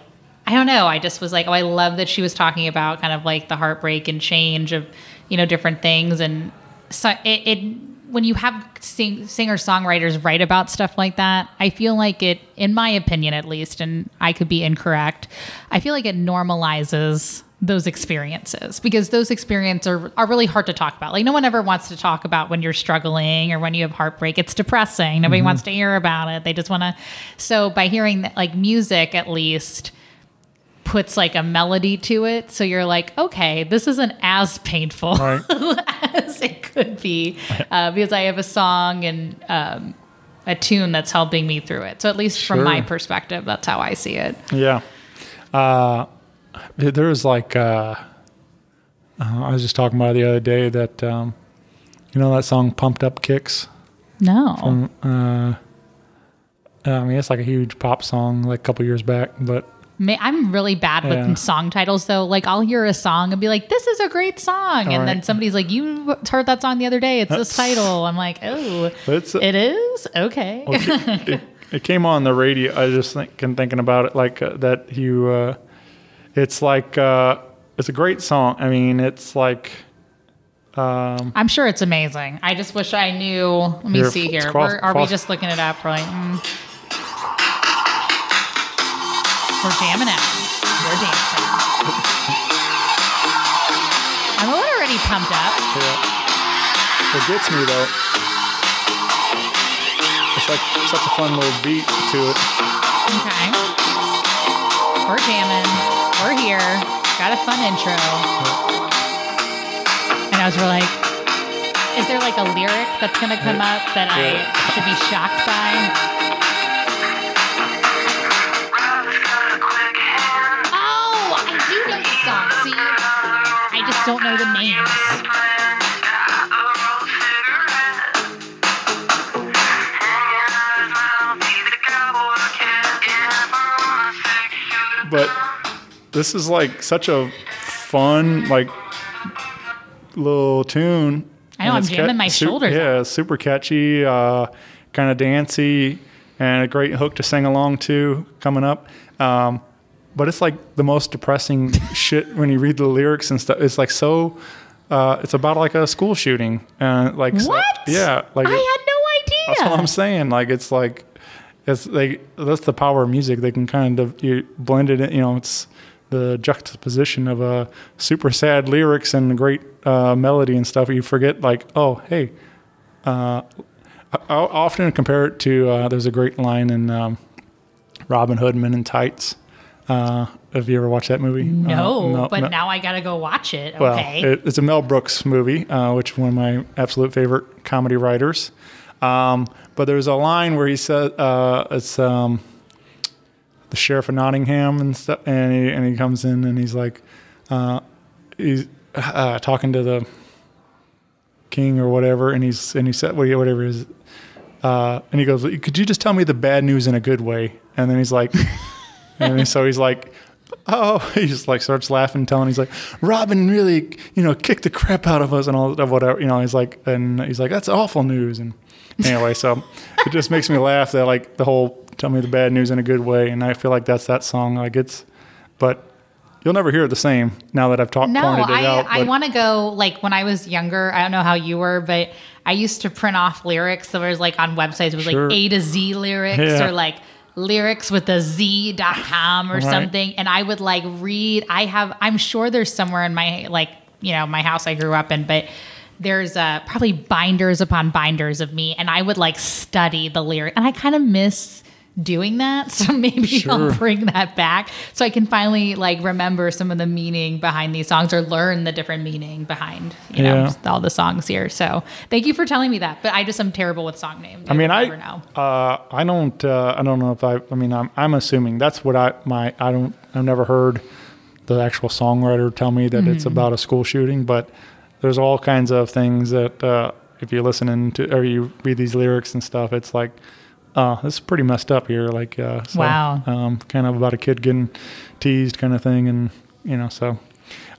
I don't know. I just was like, oh, I love that she was talking about kind of like the heartbreak and change of, you know, different things. And so it, it when you have sing, singer songwriters write about stuff like that, I feel like it, in my opinion at least, and I could be incorrect, I feel like it normalizes those experiences because those experiences are, are really hard to talk about. Like no one ever wants to talk about when you're struggling or when you have heartbreak. It's depressing. Nobody mm-hmm. wants to hear about it. They just want to. So by hearing that, like music, at least puts like a melody to it. So you're like, okay, this isn't as painful Right. as it could be uh, because I have a song and um, a tune that's helping me through it. So at least from my perspective, that's how I see it. Yeah. Uh, there's like uh, uh, I was just talking about the other day that um, you know that song "Pumped Up Kicks." No. Uh, I mean, it's like a huge pop song, like a couple years back, but I'm really bad with Yeah. song titles though. Like I'll hear a song and be like, "This is a great song," and then somebody's like, "You heard that song the other day? It's this title." I'm like, "Oh, it's it is okay." it, it came on the radio. I was just thinking, thinking about it, like uh, that. You, uh, it's like uh, it's a great song. I mean, it's like um, I'm sure it's amazing. I just wish I knew. Let me see here. cross- are we just looking it up? We're like, mm. We're jamming out. We're dancing. I'm already pumped up. yeah. It gets me though. It's like such a fun little beat to it. Okay. We're jamming. We're here. Got a fun intro. And I was really like, is there like a lyric that's going to come up that I should be shocked by? Just don't know the names. But this is like such a fun, like little tune. I know, I'm jamming my su- shoulders Yeah, super catchy, uh, kind of dancey, and a great hook to sing along to coming up. Um, but it's like the most depressing shit when you read the lyrics and stuff. It's like so. Uh, it's about like a school shooting, and like so- yeah, like I had no idea. that's what I'm saying. Like it's like it's like that's the power of music. They can kind of you blend it in, you know, it's the juxtaposition of a super sad lyrics and great uh, melody and stuff. You forget like, oh, hey, uh, I, I often compare it to uh, there's a great line in um, Robin Hood Men in Tights. Uh, have you ever watched that movie? No, Uh, but no. now I got to go watch it. Well, Okay. it, it's a Mel Brooks movie, uh, which is one of my absolute favorite comedy writers. Um, but there's a line where he says, uh, "It's um, the sheriff of Nottingham and stuff," and he and he comes in and he's like, uh, he's uh, talking to the king or whatever, and he's and he said whatever it is, uh, and he goes, "Could you just tell me the bad news in a good way?" And then he's like, and so he's like, oh, he just like starts laughing, telling he's like, Robin really, you know, kicked the crap out of us and all of whatever, you know. He's like, and he's like, that's awful news. And anyway, so it just makes me laugh that like the whole tell me the bad news in a good way, and I feel like that's that song. Like it's, but you'll never hear it the same now that I've talked No, it I, out. I want to go like when I was younger. I don't know how you were, but I used to print off lyrics. There was like on websites, it was Sure. like A to Z lyrics Yeah. or like lyrics with a Z.com or Right. something. And I would like read. I have, I'm sure there's somewhere in my, like, you know, my house I grew up in, but there's uh, probably binders upon binders of me. And I would like study the lyric. And I kind of miss doing that. So maybe I'll bring that back so I can finally like remember some of the meaning behind these songs or learn the different meaning behind you know all the songs here. So thank you for telling me that. But I just am terrible with song names. I mean, I know. uh, I don't uh, I don't know if I I mean I'm I'm assuming that's what I my I don't I've never heard the actual songwriter tell me that Mm-hmm. it's about a school shooting, but there's all kinds of things that uh, if you listen to or you read these lyrics and stuff, it's like. Oh, this is pretty messed up here. Like, uh, so, Wow. Um, kind of about a kid getting teased, kind of thing, and you know, so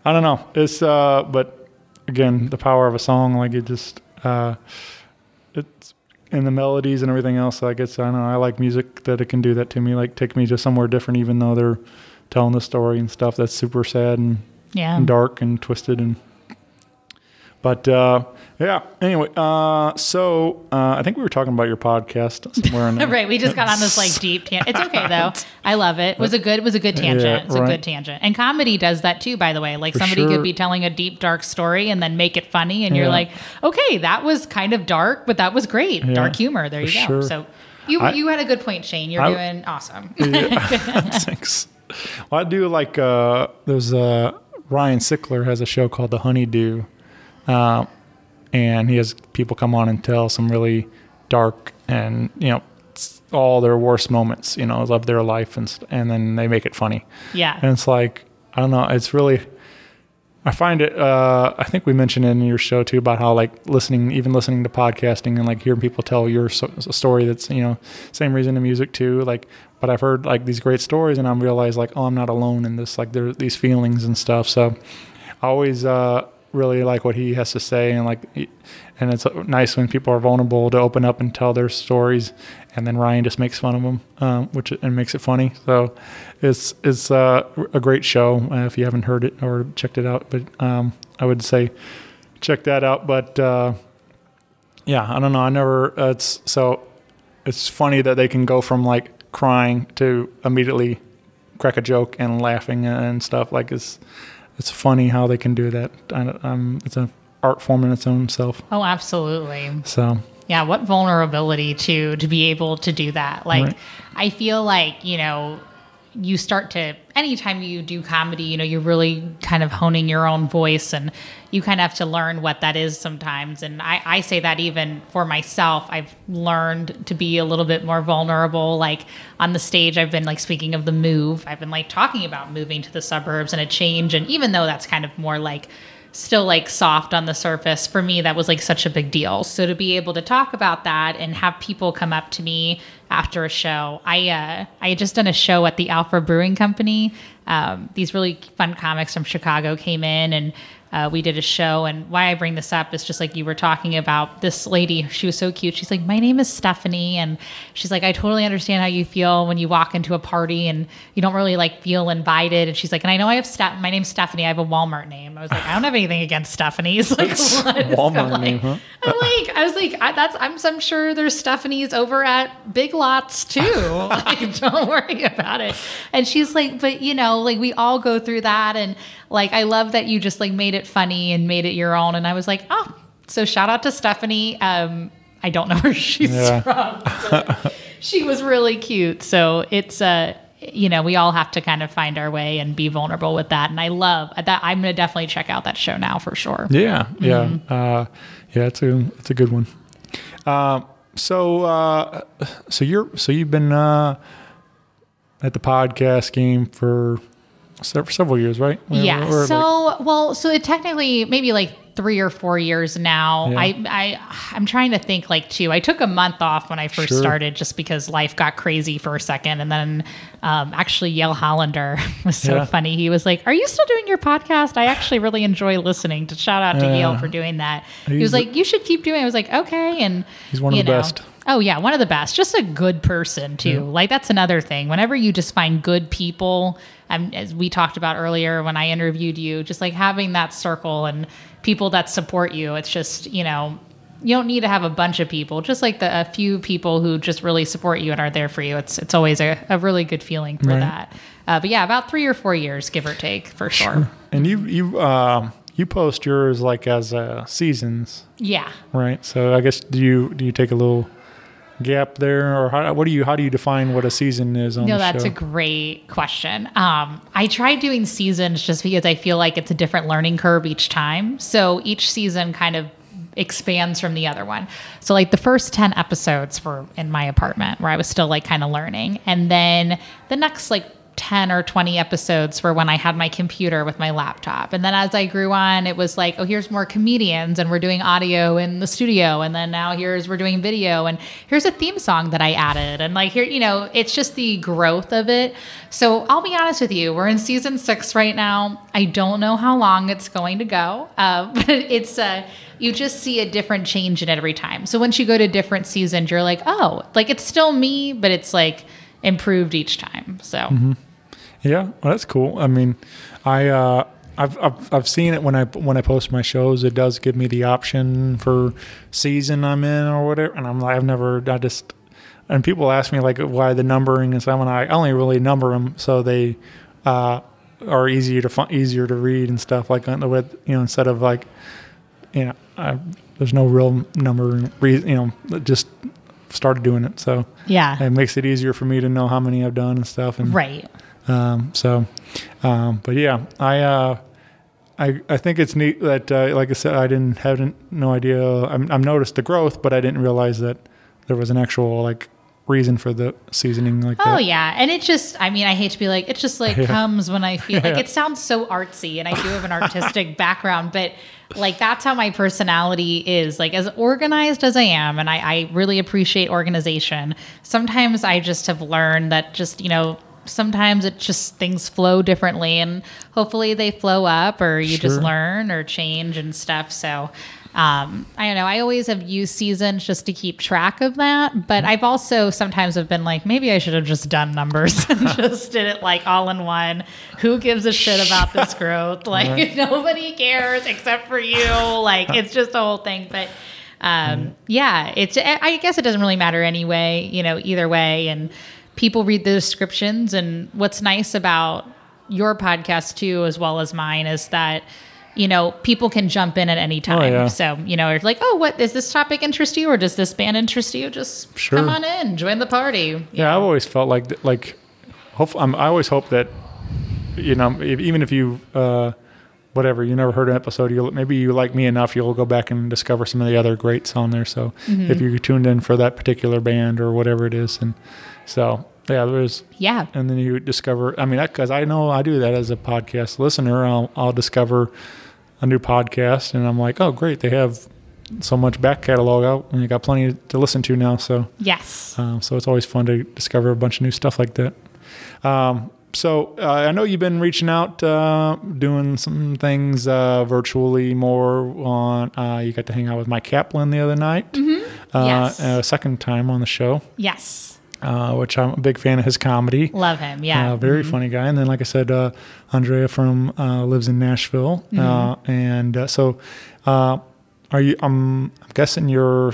I don't know. It's, uh, but again, the power of a song, like it just, uh, it's and the melodies and everything else. Like it's, I don't know. I like music that it can do that to me. Like take me to somewhere different, even though they're telling the story and stuff that's super sad and, Yeah. and dark and twisted and. But uh, yeah. Anyway, uh, so uh, I think we were talking about your podcast somewhere in. Right, we just got on this like deep tangent. It's okay though. I love it. It was a good it was a good tangent. Yeah, it's a good tangent. And comedy does that too, by the way. Like For somebody sure. could be telling a deep dark story and then make it funny and you're like, "Okay, that was kind of dark, but that was great. Yeah, Dark humor. There you for go." sure. So you I- you had a good point, Shane. You're I- doing awesome. Thanks. Well, I do like uh, there's uh, Ryan Sickler has a show called The Honeydew, uh, and he has people come on and tell some really dark and you know all their worst moments, you know, of their life, and and then they make it funny. Yeah. And it's like I don't know, it's really. I find it. Uh, I think we mentioned in your show too about how like listening, even listening to podcasting and like hearing people tell your so, story that's you know same reason to music too. Like, but I've heard like these great stories and I'm realized like oh I'm not alone in this. Like there are these feelings and stuff. So I always uh, really like what he has to say and like and it's nice when people are vulnerable to open up and tell their stories and then Ryan just makes fun of them um, which and makes it funny. So it's it's uh, a great show uh, if you haven't heard it or checked it out but um, I would say check that out. But uh, yeah I don't know. I never uh, it's so it's funny that they can go from like crying to immediately crack a joke and laughing and stuff. Like it's it's funny how they can do that I, um, it's an art form in its own self Oh, absolutely. so Yeah, what vulnerability to to be able to do that. Like Right. I feel like, you know, you start to anytime you do comedy, you know, you're really kind of honing your own voice and you kind of have to learn what that is sometimes. And I, I say that even for myself, I've learned to be a little bit more vulnerable. Like on the stage, I've been like speaking of the move, I've been like talking about moving to the suburbs and a change. And even though that's kind of more like still like soft on the surface for me that was like such a big deal so to be able to talk about that and have people come up to me after a show. I uh i had just done a show at the alpha brewing company. Um, these really fun comics from chicago came in and uh, we did a show and why i bring this up is just like you were talking about this lady she was so cute. She's like my name is stephanie and she's like i totally understand how you feel when you walk into a party and you don't really like feel invited. And she's like and i know i have Ste- my name's stephanie i have a walmart name. I was like i don't have anything against stephanie's like? Walmart I'm like, name, huh? I'm like i was like I, that's I'm, I'm sure there's stephanies over at big lots too. Like don't worry about it. And she's like but you know like we all go through that and like i love that you just like made it funny and made it your own and i was like oh so shout out to stephanie um i don't know where she's Yeah. from she was really cute so it's uh you know we all have to kind of find our way and be vulnerable with that and i love that i'm gonna definitely check out that show now for sure Yeah, yeah, Mm-hmm. uh, yeah. It's a it's a good one. Uh, so uh, so you're so you've been uh, at the podcast game for several years, right? Yeah. So like- well, so it technically maybe like three or four years now. Yeah. I I I'm trying to think like two. I took a month off when I first Sure. started just because life got crazy for a second, and then um, actually Yale Hollander was so Yeah. funny. He was like, "Are you still doing your podcast? I actually really enjoy listening." To shout out to Yeah. Yale for doing that. he was like, "You should keep doing." it. I was like, "Okay," and He's one of the know, best. Oh yeah, one of the best. Just a good person too. Like that's another thing. Whenever you just find good people, um, as we talked about earlier when I interviewed you, just like having that circle and people that support you. It's just you know you don't need to have a bunch of people. Just like the a few people who just really support you and are there for you. It's it's always a, a really good feeling for Right. that. Uh, but yeah, about three or four years, give or take, for sure. And you you um you post yours like as uh, seasons, Yeah. right? So I guess do you do you take a little gap there, or how, what do you how do you define what a season is on No, that's show? a great question. Um, I tried doing seasons just because I feel like it's a different learning curve each time. So each season kind of expands from the other one. So like the first 10 episodes were in my apartment where I was still like kind of learning. And then the next like 10 or 20 episodes were when I had my computer with my laptop. And then as I grew on, it was like, oh, here's more comedians and we're doing audio in the studio. And then now here's we're doing video and here's a theme song that I added. And like here, you know, it's just the growth of it. So I'll be honest with you, we're in season six right now. I don't know how long it's going to go, uh, but it's uh you just see a different change in it every time. So once you go to different seasons, you're like, oh, like it's still me, but it's like improved each time. So Yeah, well, that's cool. I mean, I uh, I've, I've I've seen it when I when I post my shows. It does give me the option for season I'm in or whatever, and I'm like I've never I just and people ask me like why the numbering and stuff, and I only really number them so they uh, are easier to fi- easier to read and stuff like on the with you know instead of like you know I, there's no real number reason you know just started doing it so yeah, it makes it easier for me to know how many I've done and stuff and right. Um, so, um, but yeah, I, uh, I, I think it's neat that, uh, like I said, I didn't have no idea. I'm, I'm noticed the growth, but I didn't realize that there was an actual like reason for the seasoning like Oh that. yeah, and it just I mean I hate to be like it just like Yeah. comes when I feel like Yeah. it sounds so artsy and I do have an artistic background, but like that's how my personality is. Like as organized as I am, and I, I really appreciate organization. Sometimes I just have learned that just you know sometimes it just things flow differently, and hopefully they flow up or you just learn or change and stuff. So. Um, I don't know. I always have used seasons just to keep track of that, but I've also sometimes have been like, maybe I should have just done numbers and just did it like all in one. Who gives a shit about this growth? Like nobody cares except for you. Like it's just a whole thing. But um, yeah, it's. I I guess it doesn't really matter anyway. You know, either way, and people read the descriptions. And what's nice about your podcast too, as well as mine, is that you know people can jump in at any time. oh, yeah. So you know, it's like, oh, what does this topic interest you, or does this band interest you? Just Sure. come on in, join the party. Yeah, I've always felt like like hope I'm, I always hope that you know if, even if you uh, whatever you never heard an episode, you will maybe you like me enough, you'll go back and discover some of the other greats on there. So Mm-hmm. if you tuned in for that particular band or whatever it is, and so yeah, there's Yeah. and then you discover. I mean, because I know I do that as a podcast listener. I'll I'll discover a new podcast, and I'm like, oh great, they have so much back catalog out, and you got plenty to listen to now. So Yes. um, so it's always fun to discover a bunch of new stuff like that. Um, so uh, I know you've been reaching out, uh, doing some things uh, virtually more. On uh, you got to hang out with Mike Kaplan the other night, uh, Mm-hmm. Yes. a second time on the show, yes. Uh, which I'm a big fan of his comedy. Love him. Yeah. Uh, very funny guy. And then, like I said, uh, Andrea from uh, lives in Nashville, Mm-hmm. uh, and uh, so uh, are you? I'm, I'm guessing you're.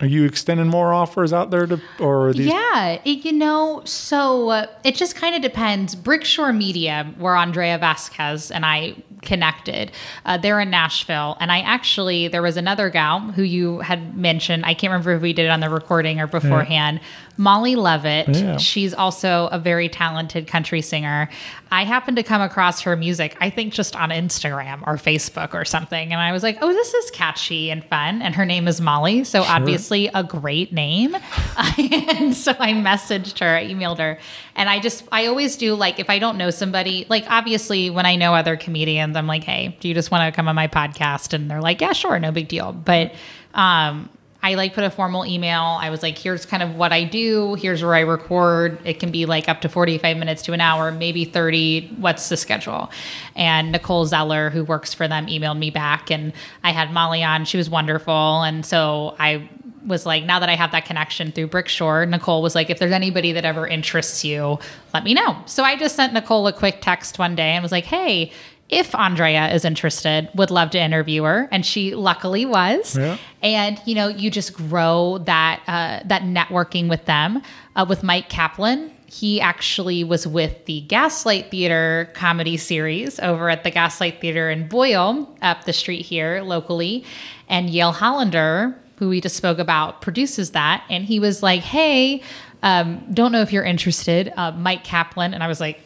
Are you extending more offers out there to, or these? Yeah, it, you know, so it just kind of depends. Brickshore Media, where Andrea Vasquez and I connected, uh, they're in Nashville. And I actually, there was another gal who you had mentioned. I can't remember if we did it on the recording or beforehand. Molly Levitt. Yeah. She's also a very talented country singer. I happened to come across her music, I think just on Instagram or Facebook or something. And I was like, oh, this is catchy and fun. And her name is Molly. So obviously a great name. and so I messaged her, I emailed her. And I just, I always do like, if I don't know somebody, like obviously when I know other comedians, I'm like, hey, do you just want to come on my podcast? And they're like, yeah, sure, no big deal. But, um, I like put a formal email. I was like, here's kind of what I do. Here's where I record. It can be like up to 45 minutes to an hour, maybe 30. What's the schedule? And Nicole Zeller, who works for them, emailed me back and I had Molly on. She was wonderful. And so I was like, now that I have that connection through Brickshore, Nicole was like, if there's anybody that ever interests you, let me know. So I just sent Nicole a quick text one day and was like, hey, if Andrea is interested, would love to interview her, and she luckily was. Yeah. And you know, you just grow that uh, that networking with them. Uh, with Mike Kaplan, he actually was with the Gaslight Theater comedy series over at the Gaslight Theater in Boyle, up the street here locally, and Yale Hollander, who we just spoke about, produces that, and he was like, "Hey." Um, don't know if you're interested, uh, Mike Kaplan, and I was like,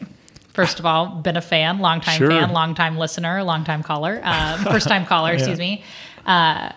First of all, been a fan, long time Sure. fan, long time listener, long time caller, um, first time caller, excuse me. Uh,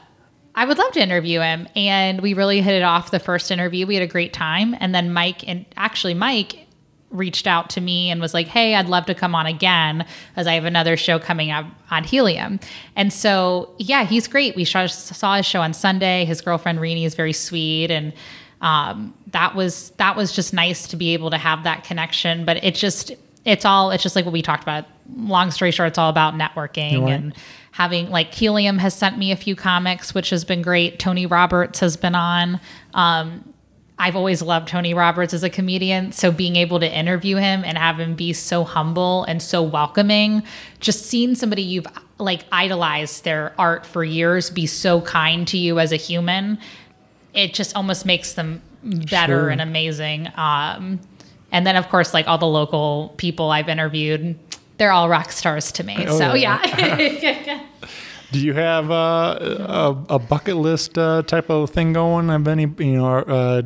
I would love to interview him. And we really hit it off the first interview. We had a great time. And then Mike, and actually, Mike reached out to me and was like, Hey, I'd love to come on again as I have another show coming up on Helium. And so, yeah, he's great. We saw, saw his show on Sunday. His girlfriend Rini is very sweet. And um, that was that was just nice to be able to have that connection. But it just it's all it's just like what we talked about. Long story short, it's all about networking Right. and having like Helium has sent me a few comics, which has been great. Tony Roberts has been on. Um, I've always loved Tony Roberts as a comedian. So being able to interview him and have him be so humble and so welcoming, just seeing somebody you've like idolized their art for years be so kind to you as a human, it just almost makes them better Sure. and amazing. Um, and then of course, like all the local people I've interviewed, they're all rock stars to me. Oh, so yeah. yeah. Do you have uh, a, a bucket list uh, type of thing going? Have any, you know, uh,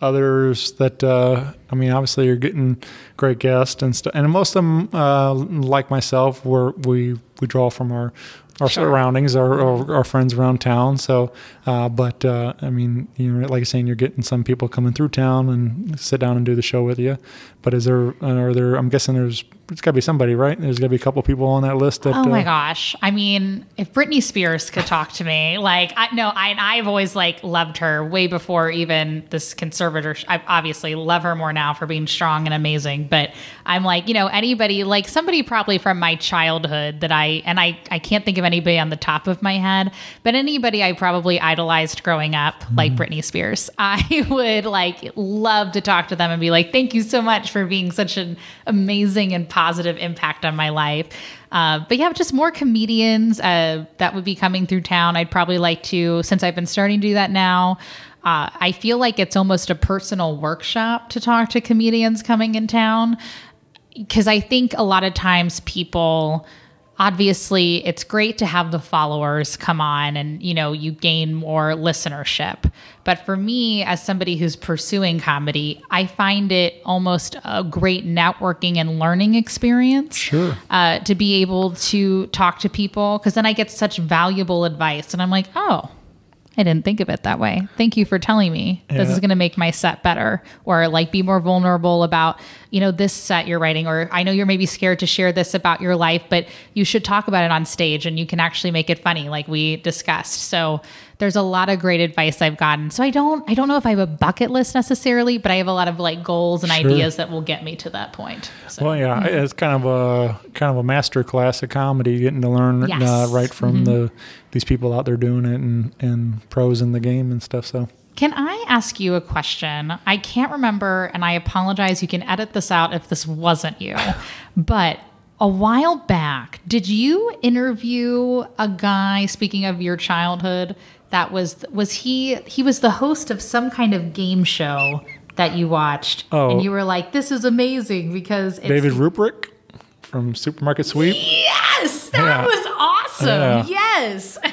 others that, uh, I mean, obviously you're getting great guests and stuff. And most of them, uh, like myself, we're, we, we draw from our, our surroundings, our, our, our friends around town. So, uh, but, uh, I mean, you know, like you're saying, you're getting some people coming through town and sit down and do the show with you. But is there, are there, I'm guessing there's, it's got to be somebody, right? There's got to be a couple people on that list that, Oh my uh, gosh. I mean, if Britney Spears could talk to me, like I no, I I've always like loved her way before even this conservator. I obviously love her more now for being strong and amazing, but I'm like, you know, anybody like somebody probably from my childhood that I and I I can't think of anybody on the top of my head, but anybody I probably idolized growing up, like Britney Spears. I would like love to talk to them and be like, "Thank you so much for being such an amazing and positive impact on my life." Uh, but yeah, just more comedians uh, that would be coming through town. I'd probably like to, since I've been starting to do that now. Uh, I feel like it's almost a personal workshop to talk to comedians coming in town because I think a lot of times people obviously it's great to have the followers come on and you know you gain more listenership but for me as somebody who's pursuing comedy i find it almost a great networking and learning experience Sure. uh, to be able to talk to people because then i get such valuable advice and i'm like oh I didn't think of it that way. Thank you for telling me. This is going to make my set better or like be more vulnerable about, you know, this set you're writing or I know you're maybe scared to share this about your life, but you should talk about it on stage and you can actually make it funny like we discussed. So there's a lot of great advice I've gotten. So I don't I don't know if I have a bucket list necessarily, but I have a lot of like goals and Sure. ideas that will get me to that point. So Well, yeah, it's kind of a kind of a master class of comedy, getting to learn Yes. uh, right from the these people out there doing it and and pros in the game and stuff. So Can I ask you a question? I can't remember, and I apologize. You can edit this out if this wasn't you. But a while back, did you interview a guy? Speaking of your childhood, that was was he? He was the host of some kind of game show that you watched, Oh. and you were like, "This is amazing because it's David Ruprecht from Supermarket Sweep. Yes, that Yeah. was awesome. Yeah. Yes.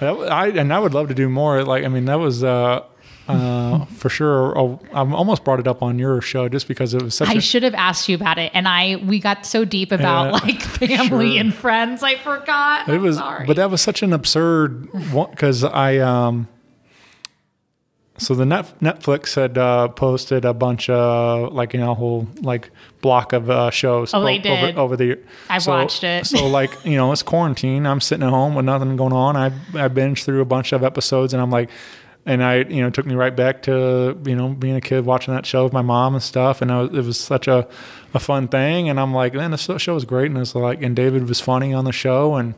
I and I would love to do more. Like I mean, that was uh, uh, for sure. Oh, I almost brought it up on your show just because it was such. I a, should have asked you about it, and I we got so deep about like family sure. and friends, I forgot. It I'm was, sorry. but that was such an absurd one because I um. So the net, Netflix had uh, posted a bunch of like you know a whole like block of uh, shows. Oh, they did. over, over the. I've So- watched it. so like you know it's quarantine. I'm sitting at home with nothing going on. I I binge through a bunch of episodes and I'm like. And I, you know, took me right back to, you know, being a kid watching that show with my mom and stuff. And I was, it was such a, a fun thing. And I'm like, man, this show was great. And it's like, and David was funny on the show. And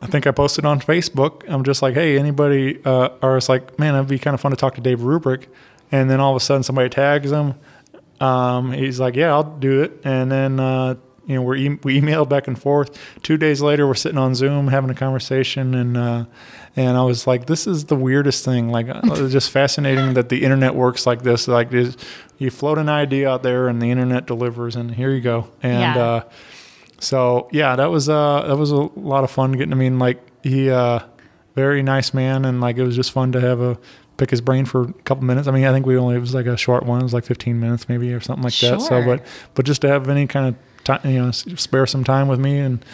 I think I posted on Facebook. I'm just like, hey, anybody? Uh, or it's like, man, it'd be kind of fun to talk to Dave Ruprecht. And then all of a sudden, somebody tags him. Um, he's like, yeah, I'll do it. And then uh, you know, we're e- we emailed back and forth. Two days later, we're sitting on Zoom having a conversation, and uh, and I was like, this is the weirdest thing. Like, uh, it's just fascinating that the internet works like this. Like, you float an idea out there, and the internet delivers, and here you go. And Yeah. uh, so yeah, that was uh that was a lot of fun getting. I mean, like he uh very nice man, and like it was just fun to have a pick his brain for a couple minutes. I mean, I think we only it was like a short one. It was like 15 minutes maybe or something like that. So, but but just to have any kind of time, you know, spare some time with me and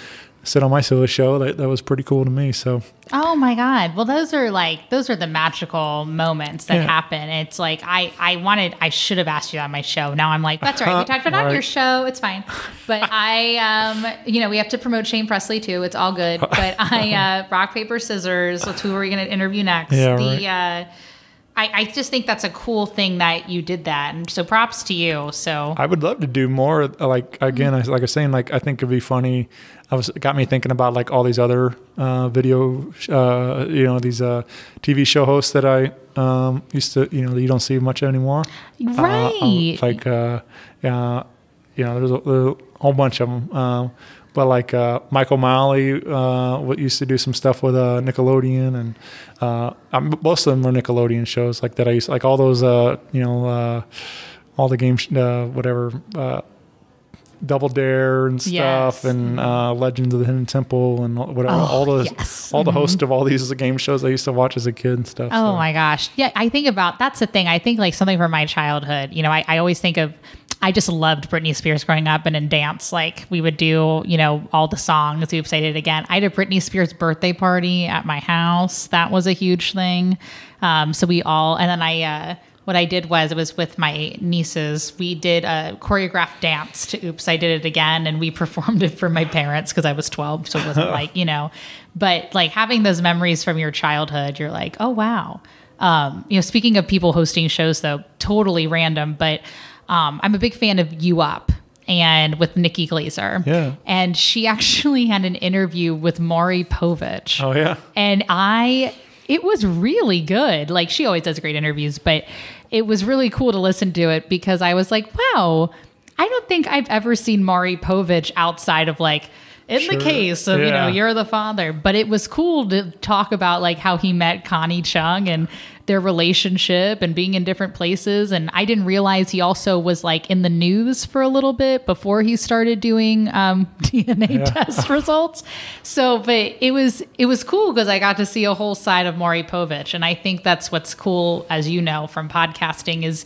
sit on my solo show, that that was pretty cool to me. So Oh my God. Well, those are like, those are the magical moments that Yeah. happen. It's like, I, I wanted, I should have asked you on my show. Now I'm like, that's right. We talked about on Right. your show. It's fine. But I, um, you know, we have to promote Shane Presley too. It's all good. But I, uh, rock, paper, scissors. Who are we going to interview next? Yeah, the, uh, I, I just think that's a cool thing that you did that. And so props to you. So I would love to do more. Like again, I, like I was saying, like I think it'd be funny. I was it got me thinking about like all these other uh, video, uh, you know, these uh, TV show hosts that I um, used to, you know, that you don't see much anymore. Uh, um, Right. like, uh, uh, you know, there's a, there's a whole bunch of them. Um, but like uh, Mike O'Malley, uh, what used to do some stuff with uh, Nickelodeon, and uh, most of them were Nickelodeon shows like that. I used like all those, uh, you know, uh, all the games, uh, whatever, uh, Double Dare and stuff, Yes. and uh, Legends of the Hidden Temple, and whatever. Oh, all the yes. all the hosts of all these game shows I used to watch as a kid and stuff. Oh so. my gosh. Yeah, I think about that's the thing. I think like something from my childhood. You know, I, I always think of I just loved Britney Spears growing up and in dance. Like we would do, you know, all the songs. Oops, I did it again. I had a Britney Spears birthday party at my house. That was a huge thing. Um, so we all and then I uh what I did was it was with my nieces. We did a choreographed dance to "Oops, I Did It Again," and we performed it for my parents because I was twelve, so it wasn't like you know. But like having those memories from your childhood, you're like, oh wow. Um, you know, speaking of people hosting shows, though, totally random, but um, I'm a big fan of You Up and with Nikki Glazer. Yeah. And she actually had an interview with Maury Povich. Oh yeah. And I, it was really good. Like she always does great interviews, but it was really cool to listen to it because I was like, wow, I don't think I've ever seen Maury Povich outside of like, in the case of, you know, you're the father. But it was cool to talk about like how he met Connie Chung and their relationship and being in different places. And I didn't realize he also was like in the news for a little bit before he started doing um, DNA test results. So, but it was it was cool because I got to see a whole side of Maury Povich, and I think that's what's cool, as you know from podcasting, is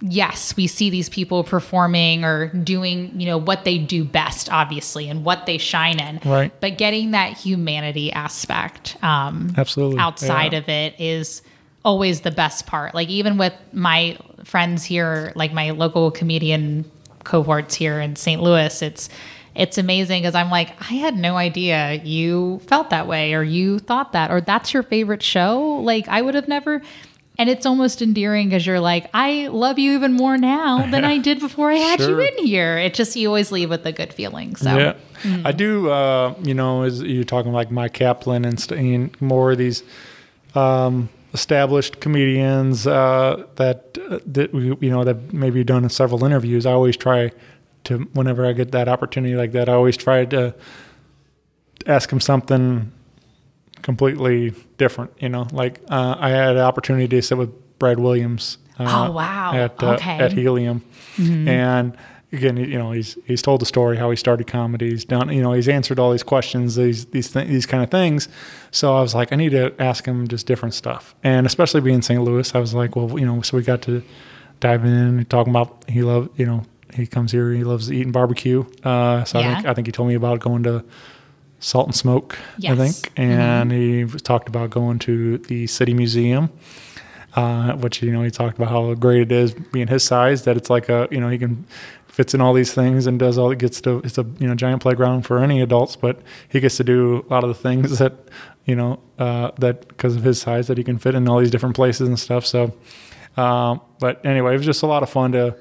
yes, we see these people performing or doing, you know, what they do best, obviously, and what they shine in. Right. But getting that humanity aspect um, Absolutely. outside Yeah. of it is always the best part. Like even with my friends here, like my local comedian cohorts here in St. Louis, it's it's amazing because I'm like, I had no idea you felt that way or you thought that or that's your favorite show. Like I would have never and it's almost endearing because you're like, I love you even more now than I did before I had Sure. you in here. It just you always leave with a good feeling. So Yeah, I do. Uh, you know, as you're talking like Mike Kaplan and, and more of these um, established comedians uh, that uh, that we, you know that maybe done several interviews. I always try to whenever I get that opportunity like that, I always try to ask them something completely different. You know, like uh, I had an opportunity to sit with Brad Williams. Uh, Oh, wow. At uh, Okay. at Helium, and again, you know, he's he's told the story how he started comedy. He's done, you know, he's answered all these questions, these these th- these kind of things. So I was like, I need to ask him just different stuff, and especially being in St. Louis, I was like, well, you know, so we got to dive in and talking about he loved, you know, he comes here, he loves eating barbecue. Uh, so I think I think he told me about going to Salt and Smoke, I think, and he was- talked about going to the City Museum uh, which you know he talked about how great it is being his size that it's like a you know he can fits in all these things and does all it gets to it's a you know giant playground for any adults but he gets to do a lot of the things that you know uh, that because of his size that he can fit in all these different places and stuff. So um, but anyway it was just a lot of fun to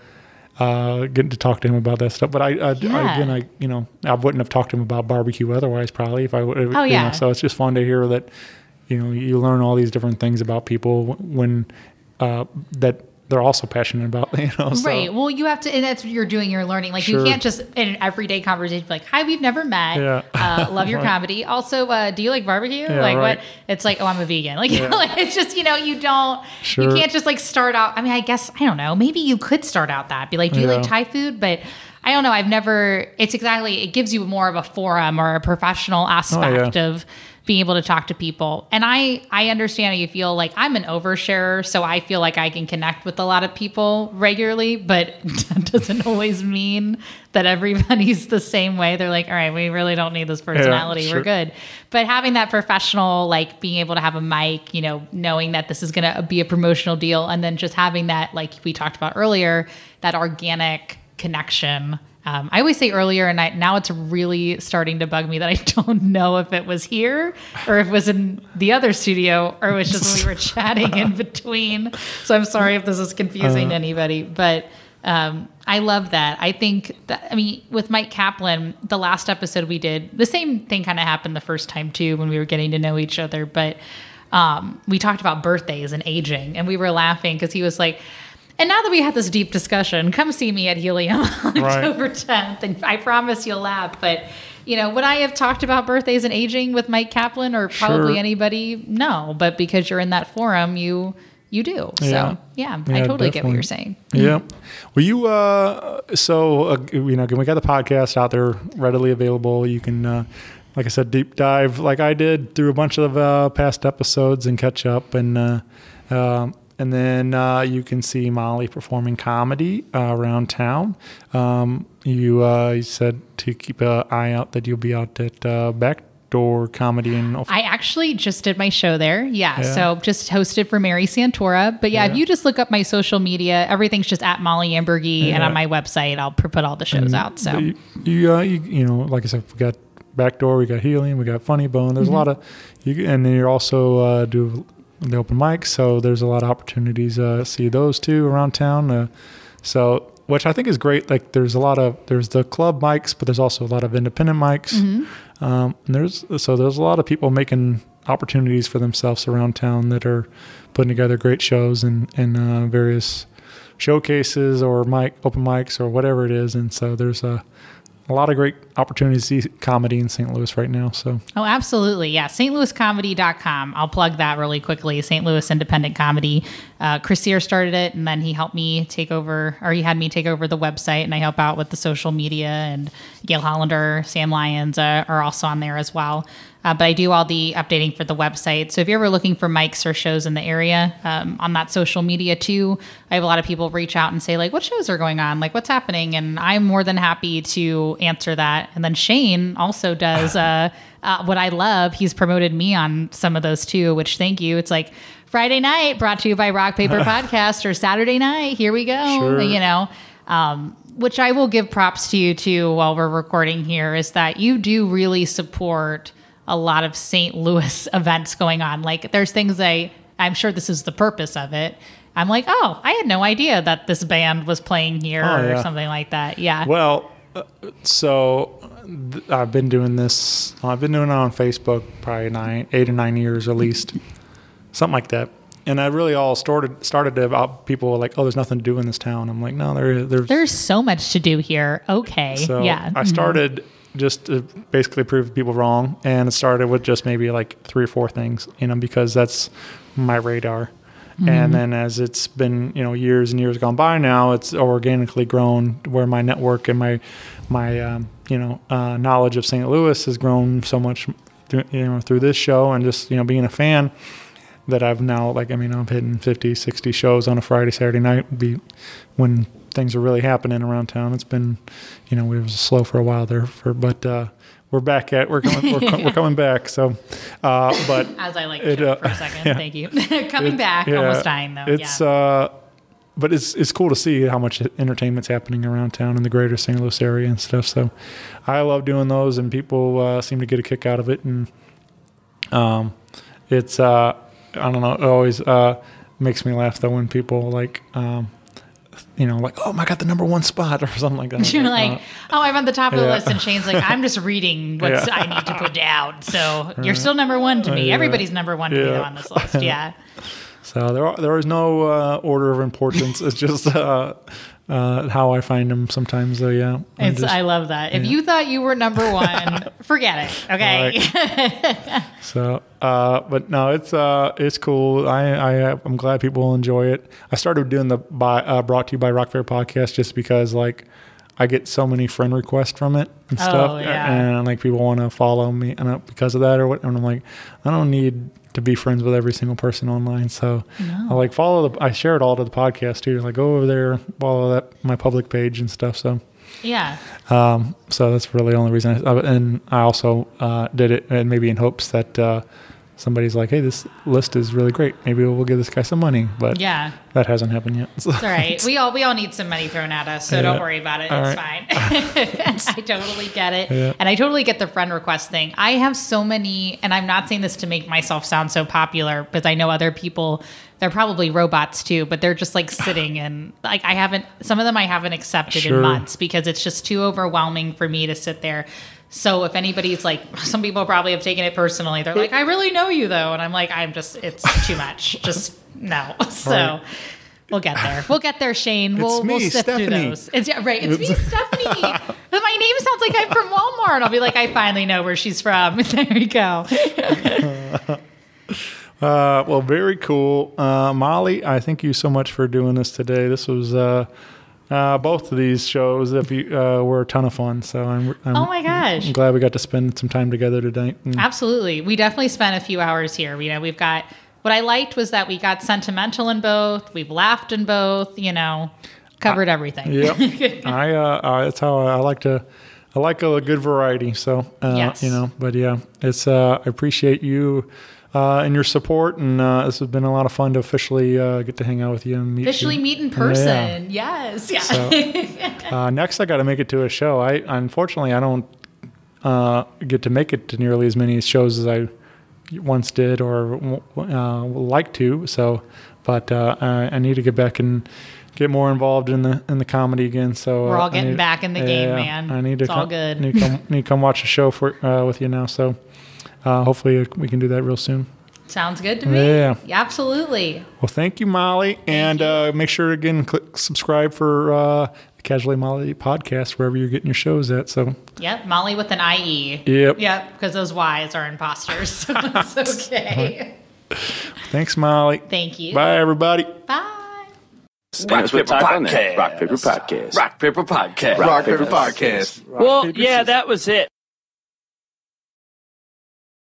uh, getting to talk to him about that stuff. But I, I, I again, I you know, I wouldn't have talked to him about barbecue otherwise, probably if I would. Oh, you yeah. Know, so it's just fun to hear that you know you learn all these different things about people when uh, that they're also passionate about. You know, so, Right. Well, you have to, and that's what you're doing. You're learning. Like you can't just in an everyday conversation be like, "Hi, we've never met. Yeah. Uh, love your Right. comedy. Also, uh, do you like barbecue? Yeah, like right. what? It's like, oh, I'm a vegan. Like, Yeah. like it's just you know, you don't. Sure. You can't just like start out. I mean, I guess I don't know. Maybe you could start out that be like, do you like Thai food? But I don't know. I've never. It's exactly. It gives you more of a forum or a professional aspect Oh, of being able to talk to people. And I I understand how you feel like I'm an oversharer, so I feel like I can connect with a lot of people regularly, but that doesn't always mean that everybody's the same way. They're like, all right, we really don't need this personality. sure. We're good. But having that professional, like being able to have a mic, you know, knowing that this is going to be a promotional deal, and then just having that, like we talked about earlier, that organic connection. Um, I always say earlier, and I, now it's really starting to bug me that I don't know if it was here or if it was in the other studio or it was just when we were chatting in between. So I'm sorry if this is confusing to anybody, but um, I love that. I think that, I mean, with Mike Kaplan, the last episode we did, the same thing kind of happened the first time too when we were getting to know each other. But um, we talked about birthdays and aging, and we were laughing because he was like, and now that we had this deep discussion, come see me at Helium on Right. October 10th, and I promise you'll laugh. But, you know, would I have talked about birthdays and aging with Mike Kaplan or probably Sure. anybody? No, but because you're in that forum, you you do. So, Yeah. yeah, I totally get what you're saying. Yeah. Well, you, uh, so, uh, you know, again, we got the podcast out there readily available. You can, uh, like I said, deep dive like I did through a bunch of uh, past episodes and catch up. And, uh, um, and then uh, you can see Mollie performing comedy uh, around town. Um, you, uh, you said to keep an eye out that you'll be out at uh, Backdoor Comedy and. I actually just did my show there. Yeah. Yeah. So just hosted for Mary Santora. But yeah, if you just look up my social media, everything's just at Mollie Amburgey. And on my website, I'll put all the shows out. So you, you, uh, you, you know, like I said, we got backdoor, we got helium, we got funny bone. There's Mm-hmm. a lot of, you, and then you're also uh, do the open mics, so there's a lot of opportunities uh, see those too around town. Uh, so, which I think is great. Like, there's a lot of there's the club mics, but there's also a lot of independent mics. Mm-hmm. Um, and there's so there's a lot of people making opportunities for themselves around town that are putting together great shows and and uh, various showcases or mic open mics or whatever it is. And so there's a a lot of great opportunities to see comedy in St. Louis right now. So Oh, absolutely. Yeah. stlouiscomedy.com. I'll plug that really quickly. St. Louis Independent Comedy. Uh, Chris Sear started it, and then he helped me take over, or he had me take over the website, and I help out with the social media. And Gail Hollander, Sam Lyons uh, are also on there as well. Uh, but I do all the updating for the website. So if you're ever looking for mics or shows in the area um, on that social media too, I have a lot of people reach out and say like, "What shows are going on? Like, what's happening?" And I'm more than happy to answer that. And then Shane also does uh, uh, what I love. He's promoted me on some of those too, which thank you. It's like Friday night brought to you by Rock Paper Podcast or Saturday night. Here we go. Sure. You know. Um, which I will give props to you too while we're recording here is that you do really support a lot of St. Louis events going on. Like there's things I I'm sure this is the purpose of it. I'm like, oh, I had no idea that this band was playing here Oh, or yeah. something like that. Yeah. Well, uh, so th- I've been doing this. I've been doing it on Facebook probably nine, eight or nine years at least, something like that. And I really all started started about people like, oh, there's nothing to do in this town. I'm like, no, there there's. There's so much to do here. Okay. so yeah. I started just to basically prove people wrong, and it started with just maybe like three or four things, you know, because that's my radar. And then as it's been, you know, years and years gone by now, it's organically grown where my network and my, my, um, you know, uh, knowledge of St. Louis has grown so much, through, you know, through this show and just, you know, being a fan that I've now, like, I mean, I'm hitting 50, 60 shows on a Friday, Saturday night be when things are really happening around town. It's been, you know, we was slow for a while there for, but, uh, we're back at, we're coming, we're, we're coming back. So, uh, but As I like it, uh, for a second. yeah. Thank you. Coming it- back, yeah, almost dying though. It's yeah. uh, but it's it's cool to see how much entertainment's happening around town in the greater St. Louis area and stuff. So I love doing those, and people uh, seem to get a kick out of it. And um, it's uh, I don't know, it always uh makes me laugh though when people like um you know, like, oh, I got the number one spot or something like that. You're like, oh, I'm on the top of the yeah. list, and Shane's like, I'm just reading what Yeah. I need to put down. So you're still number one to me. Yeah. Everybody's number one to me though on this list. Yeah. So there are, there is no uh, order of importance. It's just uh, uh, how I find them sometimes. So yeah, It's, just- I love that. If you thought you were number one, forget it. Okay. So, uh, but no, it's uh, it's cool. I, I I'm glad people enjoy it. I started doing the by uh, brought to you by Rock Paper podcast just because like I get so many friend requests from it and stuff, Oh, yeah. and like people want to follow me and uh, because of that or what. And I'm like, I don't need to be friends with every single person online. So I like follow the. I share it all to the podcast too. Like go over there, follow that my public page and stuff. So. yeah. Um, so that's really the only reason. I, and I also uh, did it, and maybe in hopes that uh, somebody's like, "Hey, this list is really great. Maybe we'll give this guy some money." But Yeah. that hasn't happened yet. So- It's all right. We all we all need some money thrown at us, so Yeah. don't worry about it. All it's right. fine. I totally get it, Yeah. and I totally get the friend request thing. I have so many, and I'm not saying this to make myself sound so popular, because I know other people. They're probably robots too, but they're just like sitting and like I haven't. Some of them I haven't accepted Sure. in months because it's just too overwhelming for me to sit there. So if anybody's like, some people probably have taken it personally. They're like, I really know you though, and I'm like, I'm just, it's too much. Just no. So. Right. We'll get there. We'll get there, Shane. We'll, me, we'll sift through those. It's yeah, right. It's me, Stephanie. My name sounds like I'm from Walmart. I'll be like, I finally know where she's from. there we go. Uh, well, very cool, uh, Mollie. I thank you so much for doing this today. This was uh, uh, both of these shows. If you uh, were a ton of fun, so I'm. I'm Oh my gosh. I'm glad we got to spend some time together tonight. And Absolutely. We definitely spent a few hours here. You know, we've got what I liked was that we got sentimental in both. We've laughed in both. You know, covered everything. Yep. I uh, that's how I like to. I like a good variety. So uh, Yes. you know, but yeah, it's. Uh, I appreciate you. Uh, and your support, and uh, this has been a lot of fun to officially uh, get to hang out with you and meet Officially you. meet in person. Yes. Yeah. Uh, next, I got to make it to a show. I unfortunately I don't uh, get to make it to nearly as many shows as I once did or uh, like to. So, but uh, I, I need to get back and get more involved in the in the comedy again. So We're all getting need- back in the game, man. I need to It's all come, good. Need to come, need to come watch a show for uh, with you now. So. Uh, hopefully we can do that real soon. Sounds good to me. Yeah. Absolutely. Well, thank you, Mollie, and Uh, make sure again click subscribe for uh, the Casually Mollie podcast wherever you're getting your shows at. So Yep. Mollie with an IE. Yep. Yep. Because those Y's are imposters. So it's okay. thanks, Mollie. Thank you. Bye, everybody. Bye. Rock Paper Podcast. Rock Paper Podcast. Rock Paper Podcast. Rock Paper Podcast. Well, yeah, that was it.